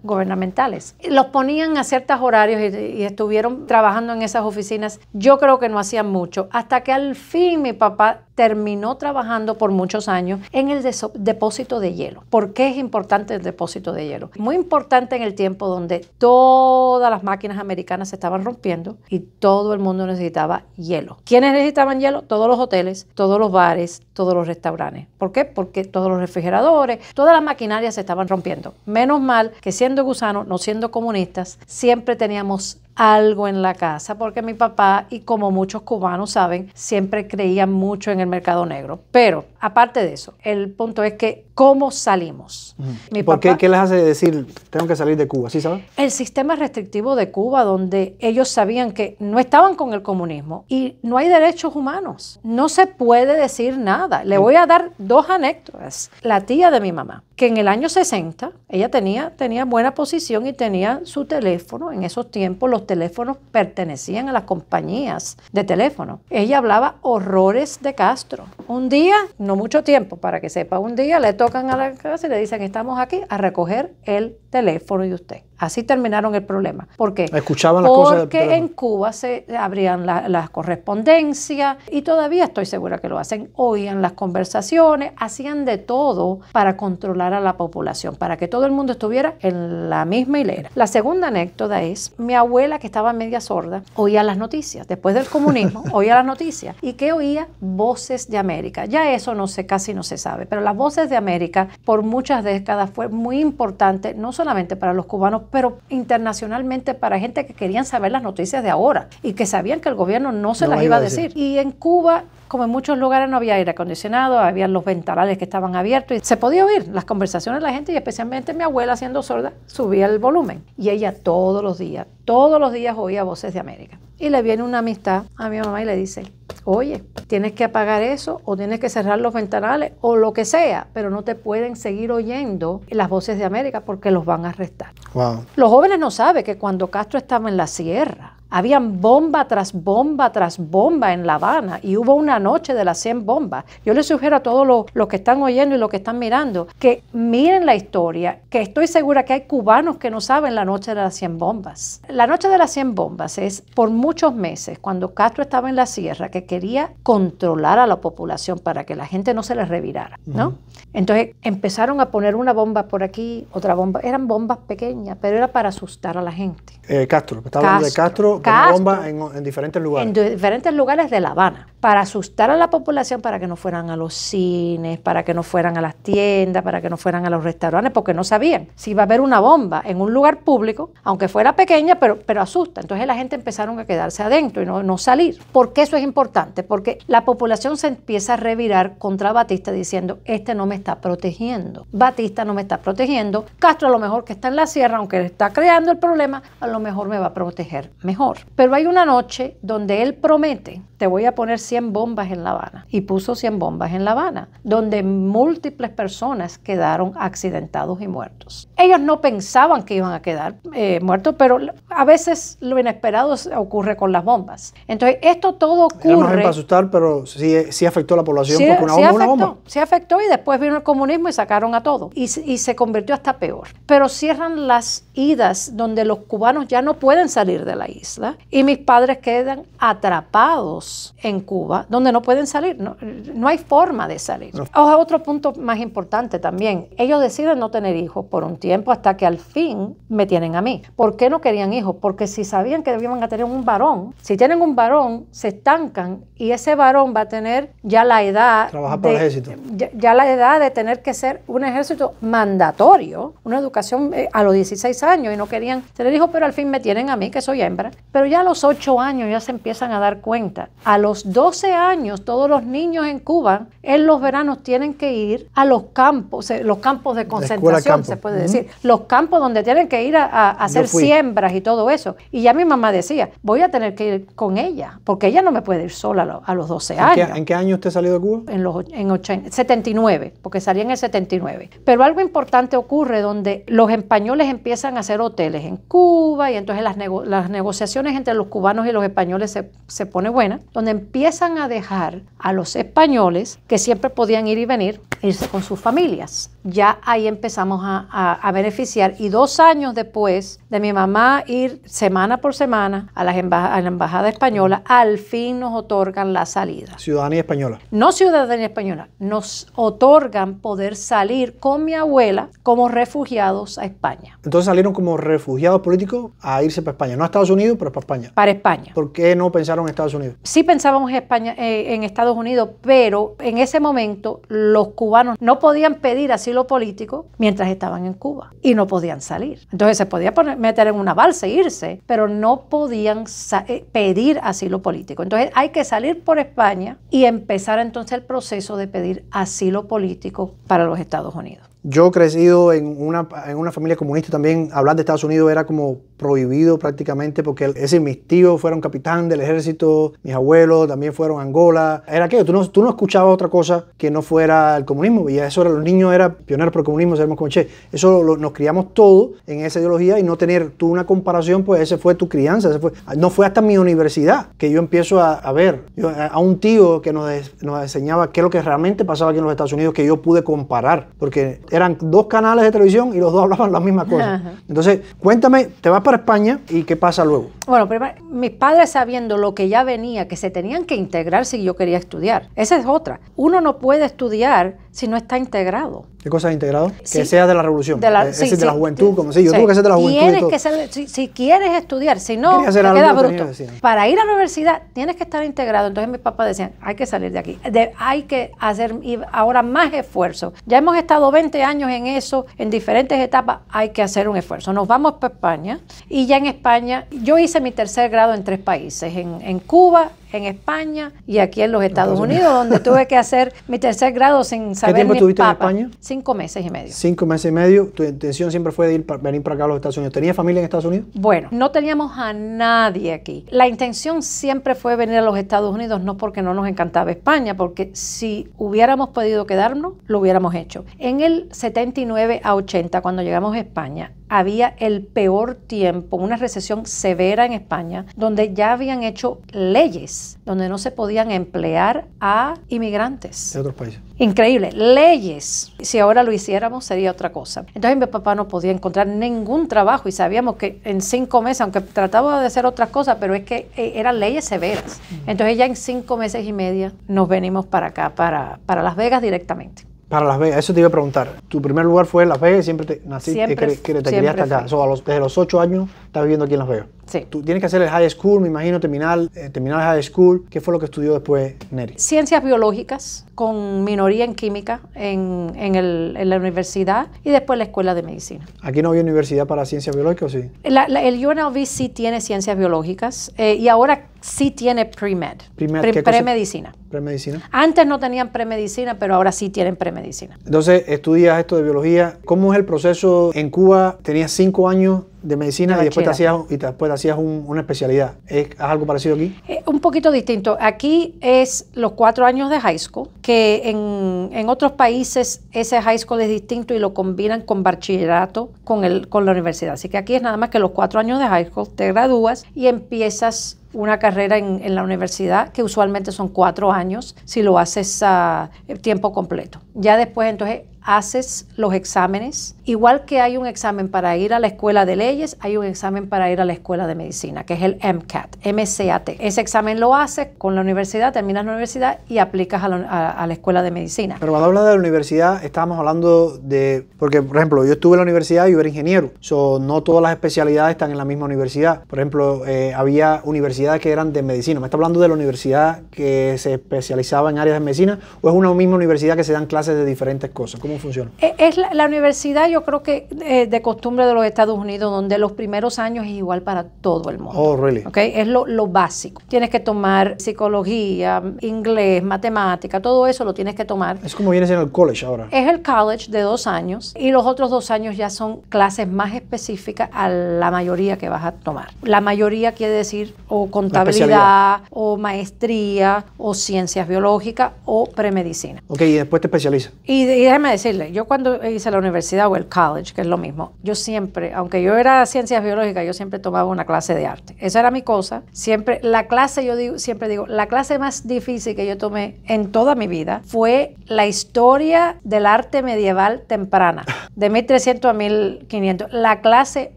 gubernamentales. Los ponían a ciertos horarios y, y estuvieron trabajando en esas oficinas. Yo creo que no hacían mucho, hasta que al fin mi papá terminó trabajando por muchos años en el depósito de hielo. ¿Por qué es importante el depósito de hielo? Muy importante en el tiempo donde todas las máquinas americanas se estaban rompiendo y todo el mundo necesitaba hielo. ¿Quiénes necesitaban hielo? Todos los hoteles, todos los bares, todos los restaurantes. ¿Por qué? Porque todos los refrigeradores, todas las maquinarias se estaban rompiendo. Menos mal que siendo gusanos, no siendo comunistas, siempre teníamos algo en la casa, porque mi papá, y como muchos cubanos saben, siempre creían mucho en el mercado negro. Pero, aparte de eso, el punto es que, ¿cómo salimos? Mi ¿Por qué, qué les hace decir, tengo que salir de Cuba? ¿Sí sabes? el sistema restrictivo de Cuba, donde ellos sabían que no estaban con el comunismo y no hay derechos humanos. No se puede decir nada. Le voy a dar dos anécdotas. La tía de mi mamá, que en el año 60, ella tenía, tenía buena posición y tenía su teléfono. En esos tiempos los teléfonos pertenecían a las compañías de teléfono. Ella hablaba horrores de Castro. Un día, no mucho tiempo, para que sepa, un día le tocan a la casa y le dicen, estamos aquí a recoger el teléfono de usted. Así terminaron el problema. ¿Por qué? Escuchaban las cosas del Porque en Cuba se abrían la- las correspondencias y todavía estoy segura que lo hacen. Oían las conversaciones, hacían de todo para controlar a la población, para que todo el mundo estuviera en la misma hilera. La segunda anécdota es mi abuela que estaba media sorda, oía las noticias. Después del comunismo, oía las noticias. ¿Y qué oía? Voces de América. Ya eso no sé, casi no se sabe, pero las voces de América por muchas décadas fue muy importante, no solamente para los cubanos, pero internacionalmente para gente que querían saber las noticias de ahora y que sabían que el gobierno no se No las iba a decir. Y en Cuba, como en muchos lugares no había aire acondicionado, había los ventanales que estaban abiertos y se podía oír las conversaciones de la gente y especialmente mi abuela siendo sorda subía el volumen y ella todos los días, todos los días oía voces de América. Y le viene una amistad a mi mamá y le dice, oye, tienes que apagar eso o tienes que cerrar los ventanales o lo que sea, pero no te pueden seguir oyendo las voces de América porque los van a arrestar. Wow. Los jóvenes no saben que cuando Castro estaba en la sierra, habían bomba tras bomba tras bomba en La Habana y hubo una noche de las 100 bombas. Yo les sugiero a todos los, los que están oyendo y los que están mirando que miren la historia, que estoy segura que hay cubanos que no saben la noche de las 100 bombas. La noche de las 100 bombas es por muchos meses, cuando Castro estaba en la sierra, que quería controlar a la población para que la gente no se les revirara, ¿no? Entonces empezaron a poner una bomba por aquí, otra bomba, eran bombas pequeñas, pero era para asustar a la gente. Eh, Castro, estaba hablando de Castro. Castro, con Castro. bomba en, en diferentes lugares. En diferentes lugares de La Habana, para asustar a la población, para que no fueran a los cines, para que no fueran a las tiendas, para que no fueran a los restaurantes, porque no sabían si iba a haber una bomba en un lugar público, aunque fuera pequeña, pero, pero asusta. Entonces la gente empezaron a quedarse adentro y no, no salir. ¿Por qué eso es importante? Porque la población se empieza a revirar contra Batista diciendo, este no me está protegiendo. Batista no me está protegiendo. Castro a lo mejor que está en la sierra, aunque está creando el problema, a lo mejor me va a proteger mejor. Pero hay una noche donde él promete, te voy a poner 100 bombas en La Habana. Y puso 100 bombas en La Habana, donde múltiples personas quedaron accidentados y muertos. Ellos no pensaban que iban a quedar eh, muertos, pero a veces lo inesperado ocurre con las bombas. Entonces, esto todo ocurre... Era más bien para asustar, pero sí, sí afectó a la población porque una sí bomba afectó, una bomba. Sí afectó y después vino el comunismo y sacaron a todo. Y, y se convirtió hasta peor. Pero cierran las idas donde los cubanos ya no pueden salir de la isla y mis padres quedan atrapados en Cuba, donde no pueden salir. No, no hay forma de salir. No. otro punto más importante también. Ellos deciden no tener hijos por un tiempo hasta que al fin me tienen a mí. ¿Por qué no querían hijos? Porque si sabían que iban a tener un varón, si tienen un varón, se estancan y ese varón va a tener ya la edad. Trabajar para de, el ejército. Ya, ya, la edad de tener que ser un ejército mandatorio, una educación eh, a los 16 años y no querían tener hijos, pero al fin me tienen a mí, que soy hembra. Pero ya a los 8 años ya se empiezan a dar cuenta. A los 12 años, todos los niños en Cuba, en los veranos tienen que ir a los campos, los campos de concentración, campo. se puede uh -huh. decir, los campos donde tienen que ir a, a hacer siembras y todo eso. Y ya mi mamá decía, voy a tener que ir con ella, porque ella no me puede ir sola a, lo, a los 12 ¿En años. Qué, ¿En qué año usted salió de Cuba? En los en 80, 79, porque salí en el 79. Pero algo importante ocurre donde los españoles empiezan a hacer hoteles en Cuba y entonces las, nego las negociaciones entre los cubanos y los españoles se, se pone buena, donde empiezan a dejar a los españoles que siempre podían ir y venir, irse con sus familias. Ya ahí empezamos a, a, a beneficiar y dos años después de mi mamá ir semana por semana a, las embaja a la embajada española, al fin nos otorgan la salida. Ciudadanía española. No ciudadanía española, nos otorgan poder salir con mi abuela como refugiados a España. Entonces salieron como refugiados políticos a irse para España, no a Estados Unidos, pero para España. Para España. ¿Por qué no pensaron en Estados Unidos? Sí pensábamos en, España, eh, en Estados Unidos, pero en ese momento los cubanos no podían pedir asilo político mientras estaban en Cuba y no podían salir. Entonces se podía poner, meter en una balsa e irse, pero no podían eh, pedir asilo político. Entonces hay que salir por España y empezar entonces el proceso de pedir asilo político para los Estados Unidos. Yo crecido en una, en una familia comunista también, hablar de Estados Unidos era como prohibido prácticamente porque es decir, mis tíos fueron capitán del ejército, mis abuelos también fueron a Angola. Era aquello, tú no, tú no escuchabas otra cosa que no fuera el comunismo. Y eso era, los niños eran pioneros por el comunismo, sabemos como che, eso lo, nos criamos todos en esa ideología y no tener tú una comparación, pues ese fue tu crianza, ese fue, no fue hasta mi universidad que yo empiezo a, a ver. Yo, a un tío que nos, nos enseñaba qué es lo que realmente pasaba aquí en los Estados Unidos que yo pude comparar, porque eran dos canales de televisión y los dos hablaban las mismas cosas. Ajá. Entonces, cuéntame, te vas para España y qué pasa luego. Bueno, primero, mis padres sabiendo lo que ya venía, que se tenían que integrar si yo quería estudiar. Esa es otra. Uno no puede estudiar si no está integrado. ¿Qué cosa integrado? Sí. Que sea de la revolución, de la, es sí, decir, sí, de la juventud, como si yo tuve que ser de la juventud. Tienes que ser, si, si, quieres estudiar, si no, te queda bruto. Para ir a la universidad tienes que estar integrado. Entonces mis papás decían, hay que salir de aquí, de, hay que hacer ahora más esfuerzo. Ya hemos estado 20 años en eso, en diferentes etapas, hay que hacer un esfuerzo. Nos vamos para España y ya en España, yo hice mi tercer grado en tres países, en, en Cuba, en España y aquí en los Estados Unidos, donde tuve que hacer mi tercer grado sin saber ¿Qué tiempo ni estuviste papa. en España? Cinco meses y medio. Cinco meses y medio. Tu intención siempre fue de ir venir para acá a los Estados Unidos. ¿Tenías familia en Estados Unidos? Bueno, no teníamos a nadie aquí. La intención siempre fue venir a los Estados Unidos, no porque no nos encantaba España, porque si hubiéramos podido quedarnos, lo hubiéramos hecho. En el 79 a 80, cuando llegamos a España, había el peor tiempo, una recesión severa en España, donde ya habían hecho leyes donde no se podían emplear a inmigrantes. De otros países. Increíble, leyes. Si ahora lo hiciéramos sería otra cosa. Entonces mi papá no podía encontrar ningún trabajo y sabíamos que en cinco meses, aunque trataba de hacer otras cosas, pero es que eh, eran leyes severas. Entonces ya en cinco meses y media nos venimos para acá, para, para Las Vegas directamente. Para Las Vegas, eso te iba a preguntar. Tu primer lugar fue en Las Vegas, siempre te naciste, siempre, te, te, te criaste acá. So, a los, desde los ocho años estás viviendo aquí en Las Vegas. Sí. Tú tienes que hacer el high school, me imagino, terminar, eh, terminar el high school. ¿Qué fue lo que estudió después Neri? Ciencias biológicas, con minoría en química en, en, el, en, la universidad y después la escuela de medicina. ¿Aquí no había universidad para ciencias biológicas o sí? La, la, el UNLV sí tiene ciencias biológicas eh, y ahora sí tiene pre-med, pre-med pre-medicina. Pre-medicina. Antes no tenían pre-medicina, pero ahora sí tienen pre-medicina. Entonces, estudias esto de biología. ¿Cómo es el proceso en Cuba? Tenías cinco años de medicina De y después te hacías, y después te hacías un- una especialidad. ¿Es algo parecido aquí? Eh, un poquito distinto. Aquí es los cuatro años de high school, que en, en otros países ese high school es distinto y lo combinan con bachillerato con, el, con la universidad. Así que aquí es nada más que los cuatro años de high school, te gradúas y empiezas una carrera en, en la universidad, que usualmente son cuatro años, si lo haces a tiempo completo. Ya después entonces haces los exámenes, igual que hay un examen para ir a la escuela de leyes, hay un examen para ir a la escuela de medicina, que es el MCAT, MCAT. Ese examen lo haces con la universidad, terminas la universidad y aplicas a la, a- a la escuela de medicina. Pero cuando hablas de la universidad, estábamos hablando de. Porque, por ejemplo, yo estuve en la universidad y yo era ingeniero. So, no todas las especialidades están en la misma universidad. Por ejemplo, eh, había universidades que eran de medicina. ¿Me está hablando de la universidad que se especializaba en áreas de medicina o es una misma universidad que se dan clases de diferentes cosas? ¿Cómo funciona? Eh, Es la, la universidad, yo creo que eh, de costumbre de los Estados Unidos, donde los primeros años es igual para todo el mundo. Oh, really? ¿ok? Es lo, lo básico. Tienes que tomar psicología, inglés, matemática, todo eso lo tienes que tomar. Es como viene siendo el college ahora. Es el college de dos años y los otros dos años ya son clases más específicas a la mayoría que vas a tomar. La mayoría quiere decir o contabilidad, o maestría, o ciencias biológicas, o premedicina. Ok, y después te especializas. Y, y déjeme decirle, yo cuando hice la universidad o el college, que es lo mismo, yo siempre, aunque yo era ciencias biológicas, yo siempre tomaba una clase de arte. Esa era mi cosa. Siempre, la clase, yo digo, siempre digo, la clase más difícil que yo tomé en toda mi vida fue la historia del arte medieval temprana, de 1300 a 1500. La clase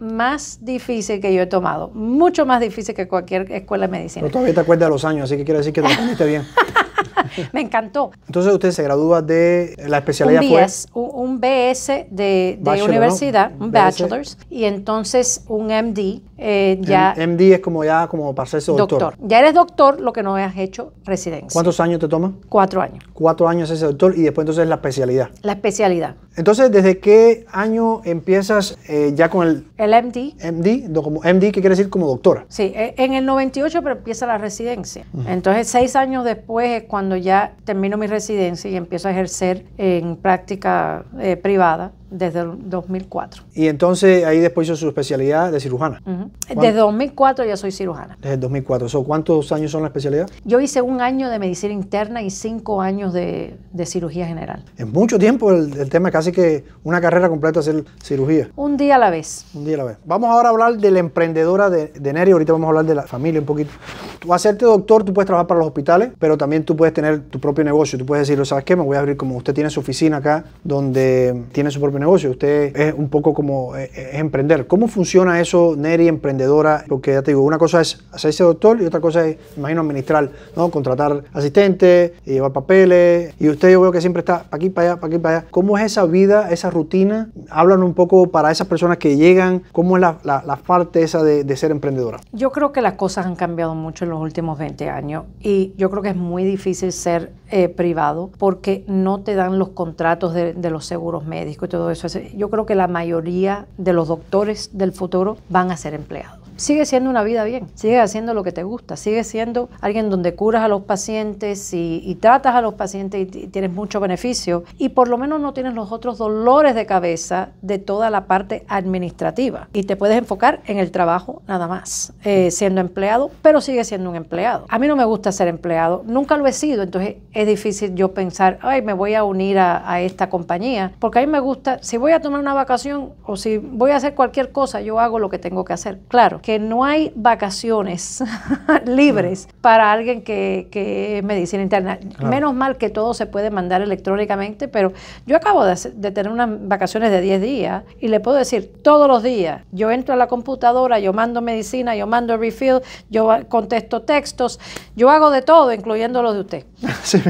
más difícil que yo he tomado, mucho más difícil que cualquier escuela de medicina. Pero todavía te acuerdas de los años, así que quiere decir que te lo bien. Me encantó. Entonces usted se gradúa de la un especialidad fue BS, un, un BS de, de universidad, ¿no? un BS. bachelor's, y entonces un MD, eh, ya M- MD es como ya como para hacerse doctor. doctor. Ya eres doctor, lo que no has hecho residencia. ¿Cuántos años te toma? Cuatro años. Cuatro años ese doctor y después entonces la especialidad. La especialidad. Entonces, ¿desde qué año empiezas eh, ya con el El MD, MD? Como MD, ¿qué quiere decir como doctora? sí, e- en el 98 pero empieza la residencia. Entonces, seis años después es cuando ya termino mi residencia y empiezo a ejercer en práctica eh, privada desde el 2004. Y entonces ahí después hizo su especialidad de cirujana. Ujú. Desde 2004 ya soy cirujana. Desde el 2004. So, ¿Cuántos años son la especialidad? Yo hice un año de medicina interna y cinco años de, de cirugía general. Es mucho tiempo el, el tema, casi que una carrera completa hacer cirugía. Un día a la vez. Un día a la vez. Vamos ahora a hablar de la emprendedora de, de Neri. Ahorita vamos a hablar de la familia un poquito. Tú hacerte doctor, tú puedes trabajar para los hospitales, pero también tú puedes tener tu propio negocio. Tú puedes decir, ¿sabes qué? Me voy a abrir como usted tiene su oficina acá, donde tiene su propio negocio. Usted es un poco como eh, es emprender. ¿Cómo funciona eso, Neri, emprendedora? Porque ya te digo, una cosa es hacerse doctor y otra cosa es, imagino, administrar, ¿no? Contratar asistentes, llevar papeles. Y usted yo veo que siempre está pa' aquí, para allá, para aquí, para allá. ¿Cómo es esa vida, esa rutina? Hablan un poco para esas personas que llegan, ¿cómo es la, la- la parte esa de, de ser emprendedora? Yo creo que las cosas han cambiado mucho en los últimos 20 años y yo creo que es muy difícil ser eh, privado porque no te dan los contratos de, de los seguros médicos y todo eso. Yo creo que la mayoría de los doctores del futuro van a ser empleados. Sigue siendo una vida bien, sigue haciendo lo que te gusta, sigue siendo alguien donde curas a los pacientes y, tratas a los pacientes y, y tienes mucho beneficio y por lo menos no tienes los otros dolores de cabeza de toda la parte administrativa y te puedes enfocar en el trabajo nada más, eh, siendo empleado, pero sigue siendo un empleado. A mí no me gusta ser empleado, nunca lo he sido, entonces es difícil yo pensar, ay, me voy a unir a, a esta compañía, porque a mí me gusta, si voy a tomar una vacación o si voy a hacer cualquier cosa, yo hago lo que tengo que hacer. Claro, que no hay vacaciones libres para alguien que, que es medicina interna. Menos mal que todo se puede mandar electrónicamente, pero yo acabo de, hacer- de tener unas vacaciones de 10 días y le puedo decir, todos los días, yo entro a la computadora, yo mando medicina, yo mando refill, yo contesto textos, yo hago de todo, incluyendo lo de usted. Sí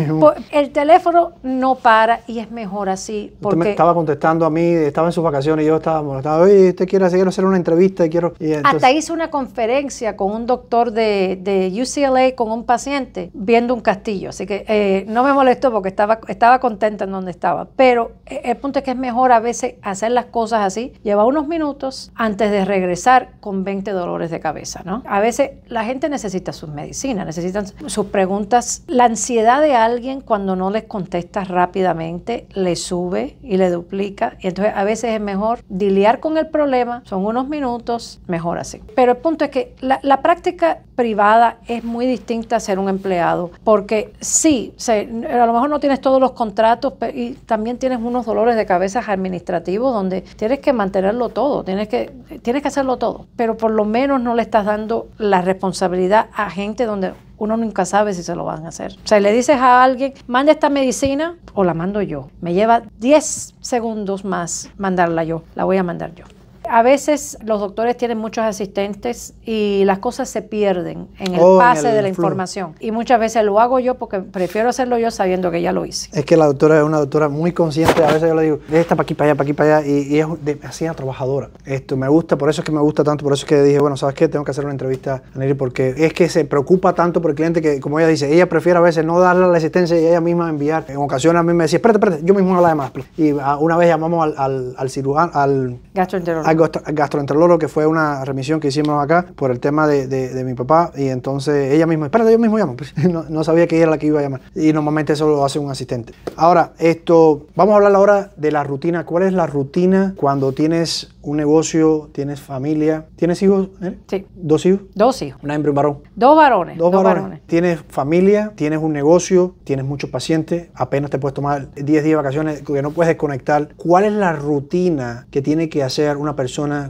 el teléfono no para y es mejor así, Usted me porque estaba contestando a mí, estaba en sus vacaciones y yo estaba molestado. Oye, usted quiere hacer, hacer una entrevista y quiero. y entonces- Hasta hice una conferencia con un doctor de, de UCLA con un paciente viendo un castillo. Así que eh, no me molestó porque estaba, estaba contenta en donde estaba. Pero eh, el punto es que es mejor a veces hacer las cosas así. Lleva unos minutos antes de regresar con 20 dolores de cabeza. ¿no? A veces la gente necesita sus medicinas, necesitan sus preguntas. La ansiedad de alguien cuando no les contestas rápidamente le sube y le duplica. Y entonces a veces es mejor diliar con el problema, son unos minutos, mejor así. Pero el punto es que la, la práctica privada es muy distinta a ser un empleado, porque sí, se, a lo mejor no tienes todos los contratos y también tienes unos dolores de cabeza administrativos donde tienes que mantenerlo todo, tienes que, tienes que hacerlo todo, pero por lo menos no le estás dando la responsabilidad a gente donde uno nunca sabe si se lo van a hacer. O sea, le dices a alguien, manda esta medicina o la mando yo. Me lleva 10 segundos más mandarla yo, la voy a mandar yo. A veces los doctores tienen muchos asistentes y las cosas se pierden en el Oh, en pase el de la flujo. información. Y muchas veces lo hago yo porque prefiero hacerlo yo sabiendo que ya lo hice. Es que la doctora es una doctora muy consciente. A veces yo le digo, de esta para aquí, para allá, para aquí, para allá. Y, y es de, así una trabajadora. Esto me gusta, por eso es que me gusta tanto. Por eso es que dije, bueno, ¿sabes qué? Tengo que hacer una entrevista a Neri porque es que se preocupa tanto por el cliente que, como ella dice, ella prefiere a veces no darle la asistencia y ella misma enviar. En ocasiones a mí me decía, espérate, espérate, yo mismo no la demás. Y ah, una vez llamamos al, al, al cirujano, al, Gastroenterólogo. Al gastro- al gastroenterólogo, que fue una remisión que hicimos acá por el tema de, de- de mi papá. Y entonces ella misma, espérate, yo mismo llamo. Pues, no, no sabía que ella era la que iba a llamar. Y normalmente eso lo hace un asistente. Ahora, esto, vamos a hablar ahora de la rutina. ¿Cuál es la rutina cuando tienes un negocio, tienes familia? ¿Tienes hijos? Sí. ¿Dos hijos? Dos hijos. Una hembra y un varón. Dos varones. Dos varones. Tienes familia, tienes un negocio, tienes muchos pacientes, apenas te puedes tomar 10 días de vacaciones que no puedes desconectar. ¿Cuál es la rutina que tiene que hacer una persona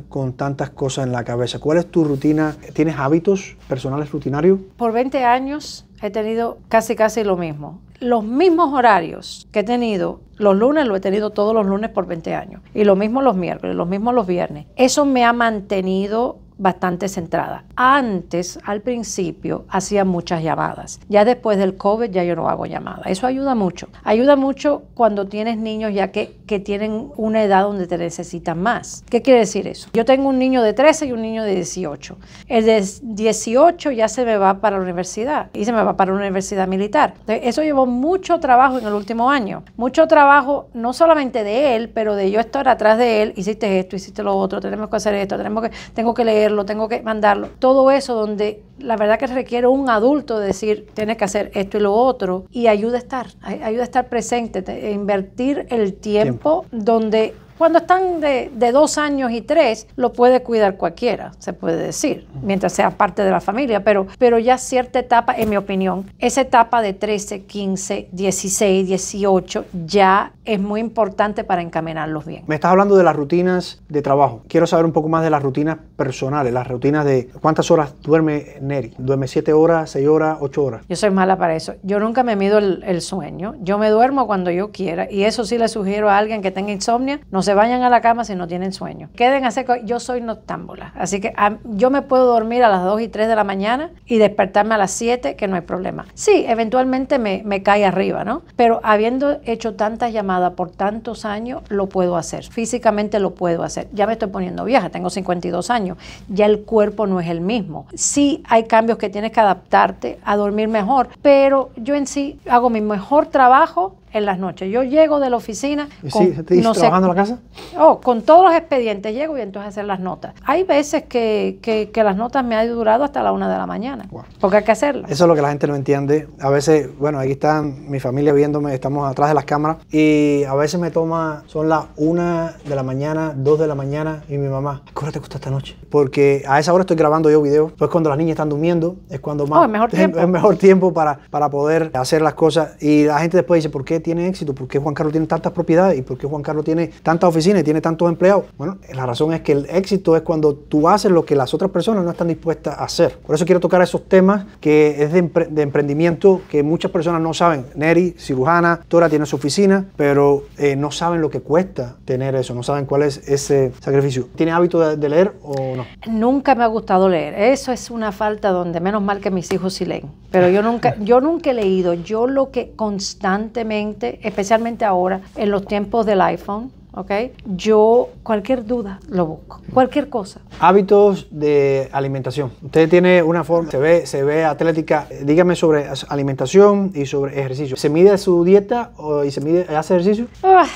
con tantas cosas en la cabeza? ¿Cuál es tu rutina? ¿Tienes hábitos personales rutinarios? Por 20 años he tenido casi casi lo mismo. Los mismos horarios que he tenido los lunes, lo he tenido todos los lunes por 20 años. Y lo mismo los miércoles, lo mismo los viernes. Eso me ha mantenido bastante centrada. Antes, al principio, hacía muchas llamadas. Ya después del COVID ya yo no hago llamadas. Eso ayuda mucho. Ayuda mucho cuando tienes niños ya que, que tienen una edad donde te necesitan más. ¿Qué quiere decir eso? Yo tengo un niño de 13 y un niño de 18. El de 18 ya se me va para la universidad y se me va para la universidad militar. Eso llevó mucho trabajo en el último año. Mucho trabajo, no solamente de él, pero de yo estar atrás de él. Hiciste esto, hiciste lo otro, tenemos que hacer esto, tenemos que, tengo que leerlo, tengo que mandarlo. Todo eso donde la verdad que requiere un adulto de decir, tienes que hacer esto y lo otro, y ayuda a estar, ay- ayuda a estar presente, te- e invertir el tiempo, donde cuando están de, de dos años y tres, lo puede cuidar cualquiera, se puede decir, mientras sea parte de la familia, pero, pero ya cierta etapa, en mi opinión, esa etapa de 13, 15, 16, 18, ya es muy importante para encaminarlos bien. Me estás hablando de las rutinas de trabajo. Quiero saber un poco más de las rutinas personales, las rutinas de cuántas horas duerme Neri. ¿Duerme 7 horas, 6 horas, 8 horas? Yo soy mala para eso. Yo nunca me mido el, el sueño. Yo me duermo cuando yo quiera. Y eso sí le sugiero a alguien que tenga insomnia. No se vayan a la cama si no tienen sueño. Queden a hacer co- Yo soy noctámbula. Así que yo me puedo dormir a las 2 y 3 de la mañana y despertarme a las 7, que no hay problema. Sí, eventualmente me, me cae arriba, ¿no? Pero habiendo hecho tantas llamadas por tantos años, lo puedo hacer. Físicamente lo puedo hacer. Ya me estoy poniendo vieja, tengo 52 años. Ya el cuerpo no es el mismo. Sí hay cambios que tienes que adaptarte a dormir mejor, pero yo en sí hago mi mejor trabajo en las noches. Yo llego de la oficina ¿Y con, sí, te dice no sé, trabajando en la casa? Oh, con todos los expedientes llego y entonces hacer las notas. Hay veces que, que, que las notas me han durado hasta la una de la mañana, Wow. porque hay que hacerlas. Eso es lo que la gente no entiende. A veces, bueno, aquí está mi familia viéndome, estamos atrás de las cámaras y a veces me toma, son las una de la mañana, dos de la mañana y mi mamá, ¿qué hora te gusta esta noche? Porque a esa hora estoy grabando yo videos, pues cuando las niñas están durmiendo es cuando más... Oh, el mejor tiempo. Es mejor tiempo para, para poder hacer las cosas y la gente después dice, ¿por qué tiene éxito? ¿Por qué Juan Carlos tiene tantas propiedades? ¿Y por qué Juan Carlos tiene tantas oficinas y tiene tantos empleados? Bueno, la razón es que el éxito es cuando tú haces lo que las otras personas no están dispuestas a hacer. Por eso quiero tocar esos temas que es de, empre- de emprendimiento que muchas personas no saben. Neri, cirujana, Tora tiene su oficina, pero eh, no saben lo que cuesta tener eso, no saben cuál es ese sacrificio. ¿Tiene hábito de, de leer o no? Nunca me ha gustado leer. Eso es una falta donde menos mal que mis hijos sí leen. Pero yo nunca, yo nunca he leído. Yo lo que constantemente, especialmente ahora, en los tiempos del iPhone, ¿ok? Yo cualquier duda lo busco, cualquier cosa. Hábitos de alimentación. Usted tiene una forma, se ve, se ve atlética. Dígame sobre alimentación y sobre ejercicio. ¿Se mide su dieta o, y se mide, hace ejercicio? Ah,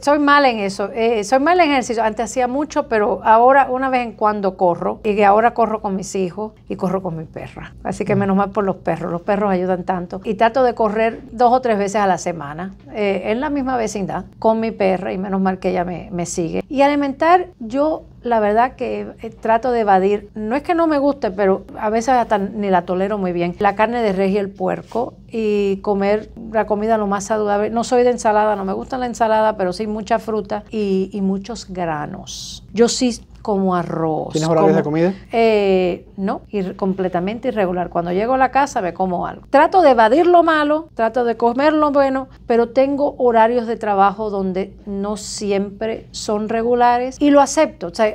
soy mal en eso. Eh, soy mal en ejercicio. Antes hacía mucho, pero ahora una vez en cuando corro. Y que ahora corro con mis hijos y corro con mi perra. Así que menos mal por los perros. Los perros ayudan tanto. Y trato de correr dos o tres veces a la semana eh, en la misma vecindad con mi perra y menos mal que ella me, sigue. Y alimentar, yo la verdad que eh, trato de evadir, no es que no me guste, pero a veces hasta ni la tolero muy bien, la carne de res y el puerco y comer la comida lo más saludable. No soy de ensalada, no me gusta la ensalada, pero sí mucha fruta y, y muchos granos. Yo sí como arroz. ¿Tienes horarios como- de comida? Eh, no, ir- completamente irregular. Cuando llego a la casa me como algo. Trato de evadir lo malo, trato de comer lo bueno, pero tengo horarios de trabajo donde no siempre son regulares y lo acepto. O sea,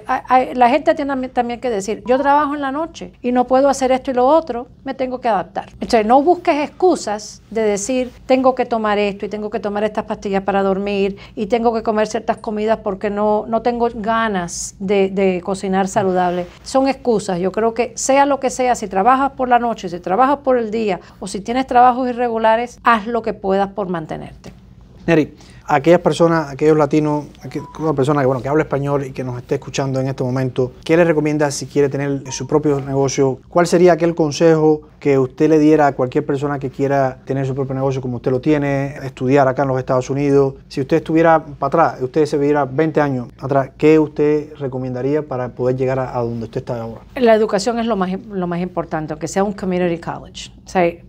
la gente tiene también- que decir, yo trabajo en la noche y no puedo hacer esto y lo otro, me tengo que adaptar. Sea, no busques excusas de decir, tengo que tomar esto y tengo que tomar estas pastillas para dormir y tengo que comer ciertas comidas porque no, no tengo ganas de, de cocinar saludable. Son excusas. Yo creo que sea lo que sea, si trabajas por la noche, si trabajas por el día o si tienes trabajos irregulares, haz lo que puedas por mantenerte. Neri, aquellas personas, aquellos latinos, aquella persona que, bueno, que habla español y que nos esté escuchando en este momento, ¿qué le recomienda si quiere tener su propio negocio? ¿Cuál sería aquel consejo que usted le diera a cualquier persona que quiera tener su propio negocio como usted lo tiene, estudiar acá en los Estados Unidos? Si usted estuviera para atrás, usted se viera 20 años atrás, ¿qué usted recomendaría para poder llegar a, donde usted está ahora? La educación es lo más, lo más importante, que sea un community college.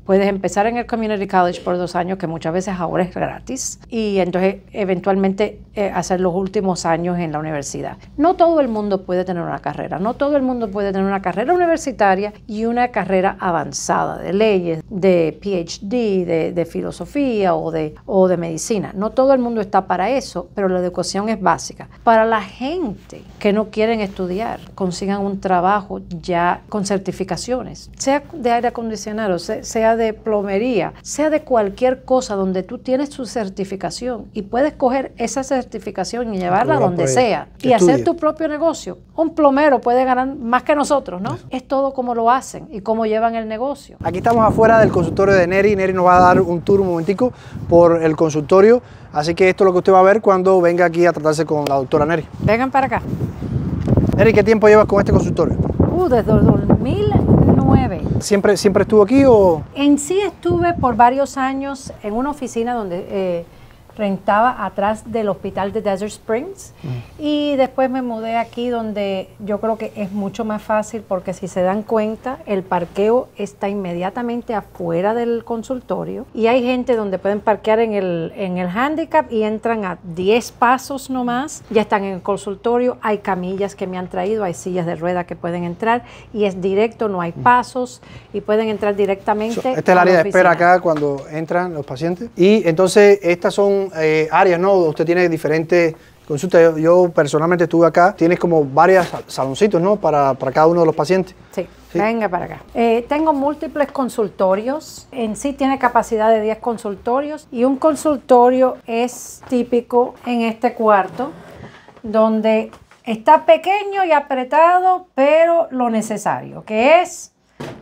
Puedes empezar en el community college por dos años, que muchas veces ahora es gratis, y entonces eventualmente eh, hacer los últimos años en la universidad. No todo el mundo puede tener una carrera, no todo el mundo puede tener una carrera universitaria y una carrera avanzada de leyes, de PhD, de, de filosofía o de, o de medicina. No todo el mundo está para eso, pero la educación es básica. Para la gente que no quieren estudiar, consigan un trabajo ya con certificaciones, sea de aire acondicionado, se- sea de de plomería, sea de cualquier cosa donde tú tienes tu certificación y puedes coger esa certificación y llevarla donde pues, sea y hacer tu propio negocio. Un plomero puede ganar más que nosotros, ¿no? Es todo como lo hacen y cómo llevan el negocio. Aquí estamos afuera del consultorio de Neri. Neri nos va a dar un tour un momentico por el consultorio. Así que esto es lo que usted va a ver cuando venga aquí a tratarse con la doctora Neri. Vengan para acá. Neri, ¿qué tiempo llevas con este consultorio? Uh, desde 2000 ¿Siempre, siempre estuvo aquí o...? En sí estuve por varios años en una oficina donde... Eh, rentaba atrás del hospital de Desert Springs. Y después me mudé aquí donde yo creo que es mucho más fácil porque si se dan cuenta el parqueo está inmediatamente afuera del consultorio. Y hay gente donde pueden parquear en el, en el handicap y entran a 10 pasos nomás, ya están en el consultorio, hay camillas que me han traído, hay sillas de rueda que pueden entrar y es directo, no hay pasos y pueden entrar directamente. So, Este es el área de espera acá cuando entran los pacientes. Y entonces estas son eh, áreas, ¿no? Usted tiene diferentes consultas. Yo, yo personalmente estuve acá. Tienes como varios sal- saloncitos, ¿no? Para, para cada uno de los pacientes. Sí, Sí. venga para acá. Eh, tengo múltiples consultorios. En sí tiene capacidad de 10 consultorios y un consultorio es típico en este cuarto donde está pequeño y apretado, pero lo necesario, que es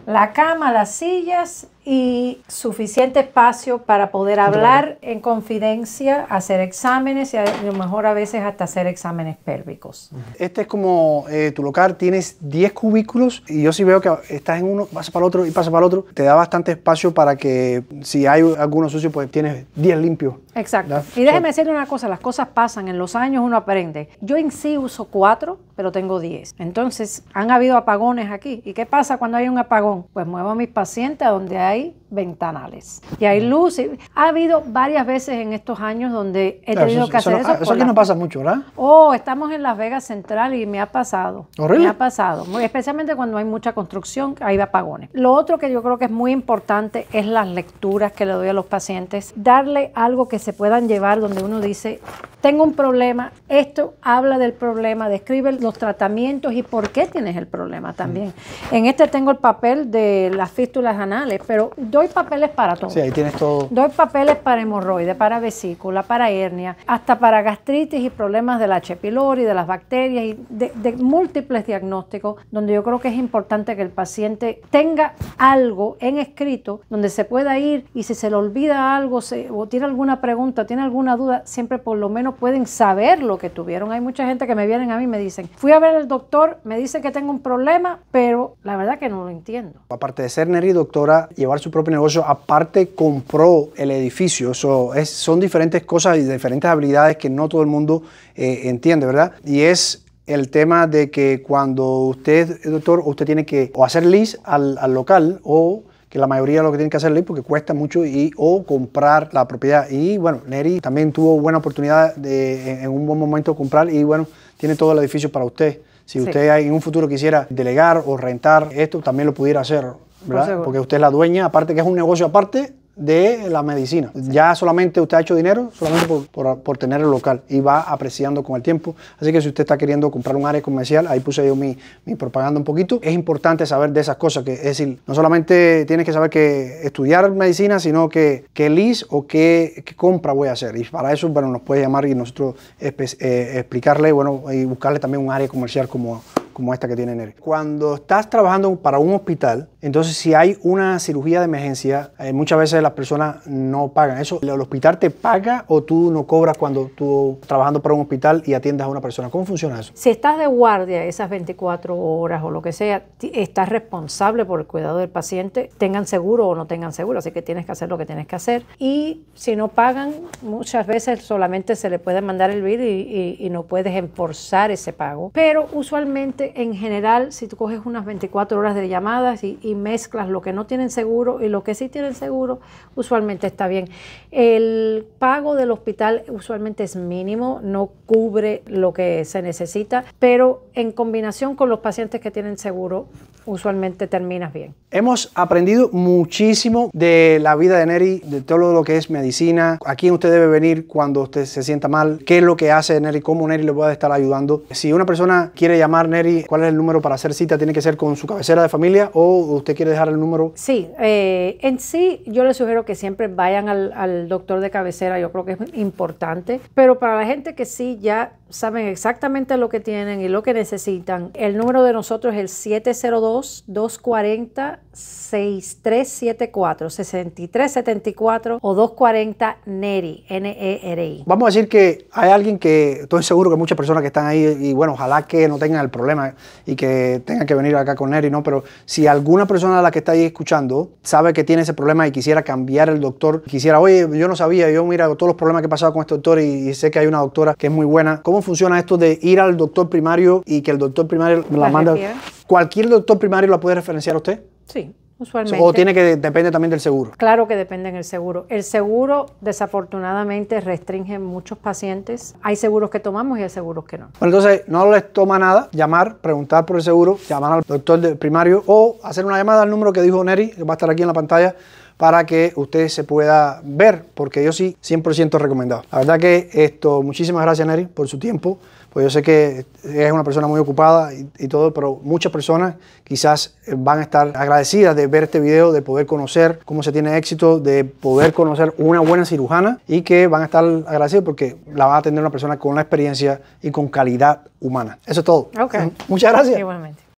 la cama, las sillas y suficiente espacio para poder hablar en confidencia, hacer exámenes y a lo mejor a veces hasta hacer exámenes pélvicos. Este es como eh, tu local, tienes 10 cubículos y yo sí veo que estás en uno, pasas para el otro y pasas para el otro. Te da bastante espacio para que si hay alguno sucio, pues tienes 10 limpios. Exacto. Y déjeme decirle una cosa, las cosas pasan, en los años uno aprende. Yo en sí uso cuatro, pero tengo diez. Entonces, han habido apagones aquí. ¿Y qué pasa cuando hay un apagón? Pues muevo a mis pacientes a donde hay by ventanales. Y hay luz. y- Ha habido varias veces en estos años donde he Claro, tenido eso, que hacer eso. eso por aquí la- no pasa mucho, ¿verdad? Oh, estamos en Las Vegas Central y me ha pasado. ¿Horrible? Me ha pasado, muy, especialmente cuando hay mucha construcción, hay apagones. Lo otro que yo creo que es muy importante es las lecturas que le doy a los pacientes, darle algo que se puedan llevar donde uno dice, tengo un problema, esto habla del problema, describe los tratamientos y por qué tienes el problema también. En este tengo el papel de las fístulas anales, pero doy papeles para todo. Sí, ahí tienes todo. Doy papeles para hemorroides, para vesícula, para hernia, hasta para gastritis y problemas de la H. pylori, de las bacterias y de, de múltiples diagnósticos, donde yo creo que es importante que el paciente tenga algo en escrito donde se pueda ir y si se le olvida algo se, o tiene alguna pregunta, tiene alguna duda, siempre por lo menos pueden saber lo que tuvieron. Hay mucha gente que me vienen a mí y me dicen, fui a ver al doctor, me dice que tengo un problema, pero la verdad que no lo entiendo. Aparte de ser Neri doctora, llevar su propio negocio, aparte compró el edificio. Eso es, son diferentes cosas y diferentes habilidades que no todo el mundo eh, entiende, ¿verdad? Y es el tema de que cuando usted es doctor, usted tiene que o hacer lease al, al local o que la mayoría de lo que tiene que hacer lease porque cuesta mucho y o comprar la propiedad. Y bueno, Neri también tuvo buena oportunidad de en un buen momento comprar y bueno, tiene todo el edificio para usted. Si Sí. usted en un futuro quisiera delegar o rentar esto, también lo pudiera hacer, ¿verdad? Porque usted es la dueña, aparte que es un negocio aparte de la medicina. Ya solamente usted ha hecho dinero solamente por, por- por tener el local y va apreciando con el tiempo. Así que si usted está queriendo comprar un área comercial, ahí puse yo mi, mi propaganda un poquito. Es importante saber de esas cosas, que es decir, no solamente tienes que saber que estudiar medicina, sino que qué lease o qué, qué compra voy a hacer. Y para eso, bueno, nos puede llamar y nosotros eh, explicarle, bueno, y buscarle también un área comercial como como esta que tiene Neri. Cuando estás trabajando para un hospital, entonces si hay una cirugía de emergencia, eh, muchas veces las personas no pagan. ¿Eso el hospital te paga o tú no cobras cuando tú trabajando para un hospital y atiendas a una persona? ¿Cómo funciona eso? Si estás de guardia esas 24 horas o lo que sea, estás responsable por el cuidado del paciente, tengan seguro o no tengan seguro, así que tienes que hacer lo que tienes que hacer. Y si no pagan, muchas veces solamente se le puede mandar el bill y, no puedes enforzar ese pago. Pero usualmente, en general, si tú coges unas 24 horas de llamadas y, mezclas lo que no tienen seguro y lo que sí tienen seguro, usualmente está bien. El pago del hospital usualmente es mínimo, no cubre lo que se necesita, pero en combinación con los pacientes que tienen seguro, usualmente terminas bien. Hemos aprendido muchísimo de la vida de Neri, de todo lo que es medicina, a quién usted debe venir cuando usted se sienta mal, qué es lo que hace Neri, cómo Neri le puede estar ayudando. Si una persona quiere llamar Neri, ¿cuál es el número para hacer cita? ¿Tiene que ser con su cabecera de familia o usted quiere dejar el número? Sí, eh, en sí yo les sugiero que siempre vayan al, al doctor de cabecera, yo creo que es importante, pero para la gente que sí ya saben exactamente lo que tienen y lo que necesitan, el número de nosotros es el 702-240-6374, 6374 o 240 NERI. Vamos a decir que hay alguien que estoy seguro que muchas personas que están ahí y bueno, ojalá que no tengan el problema y que tengan que venir acá con Neri, ¿no? Pero si alguna persona de la que está ahí escuchando sabe que tiene ese problema y quisiera cambiar el doctor, quisiera, oye, yo no sabía, yo mira todos los problemas que he pasado con este doctor y, y sé que hay una doctora que es muy buena. ¿Cómo funciona esto de ir al doctor primario y que el doctor primario la manda? refiere. ¿Cualquier doctor primario la puede referenciar a usted? Sí, usualmente. ¿O tiene que depende también del seguro? Claro que depende del seguro. El seguro, desafortunadamente, restringe muchos pacientes. Hay seguros que tomamos y hay seguros que no. Bueno, entonces no les toma nada llamar, preguntar por el seguro, llamar al doctor primario o hacer una llamada al número que dijo Neri, que va a estar aquí en la pantalla, para que usted se pueda ver, porque yo sí, 100% recomendado. La verdad que esto, muchísimas gracias Neri por su tiempo, pues yo sé que es una persona muy ocupada y, y todo, pero muchas personas quizás eh, van a estar agradecidas de ver este video, de poder conocer cómo se tiene éxito, de poder conocer una buena cirujana y que van a estar agradecidos porque la va a atender una persona con la experiencia y con calidad humana. Eso es todo. Ok. Muchas gracias. Igualmente.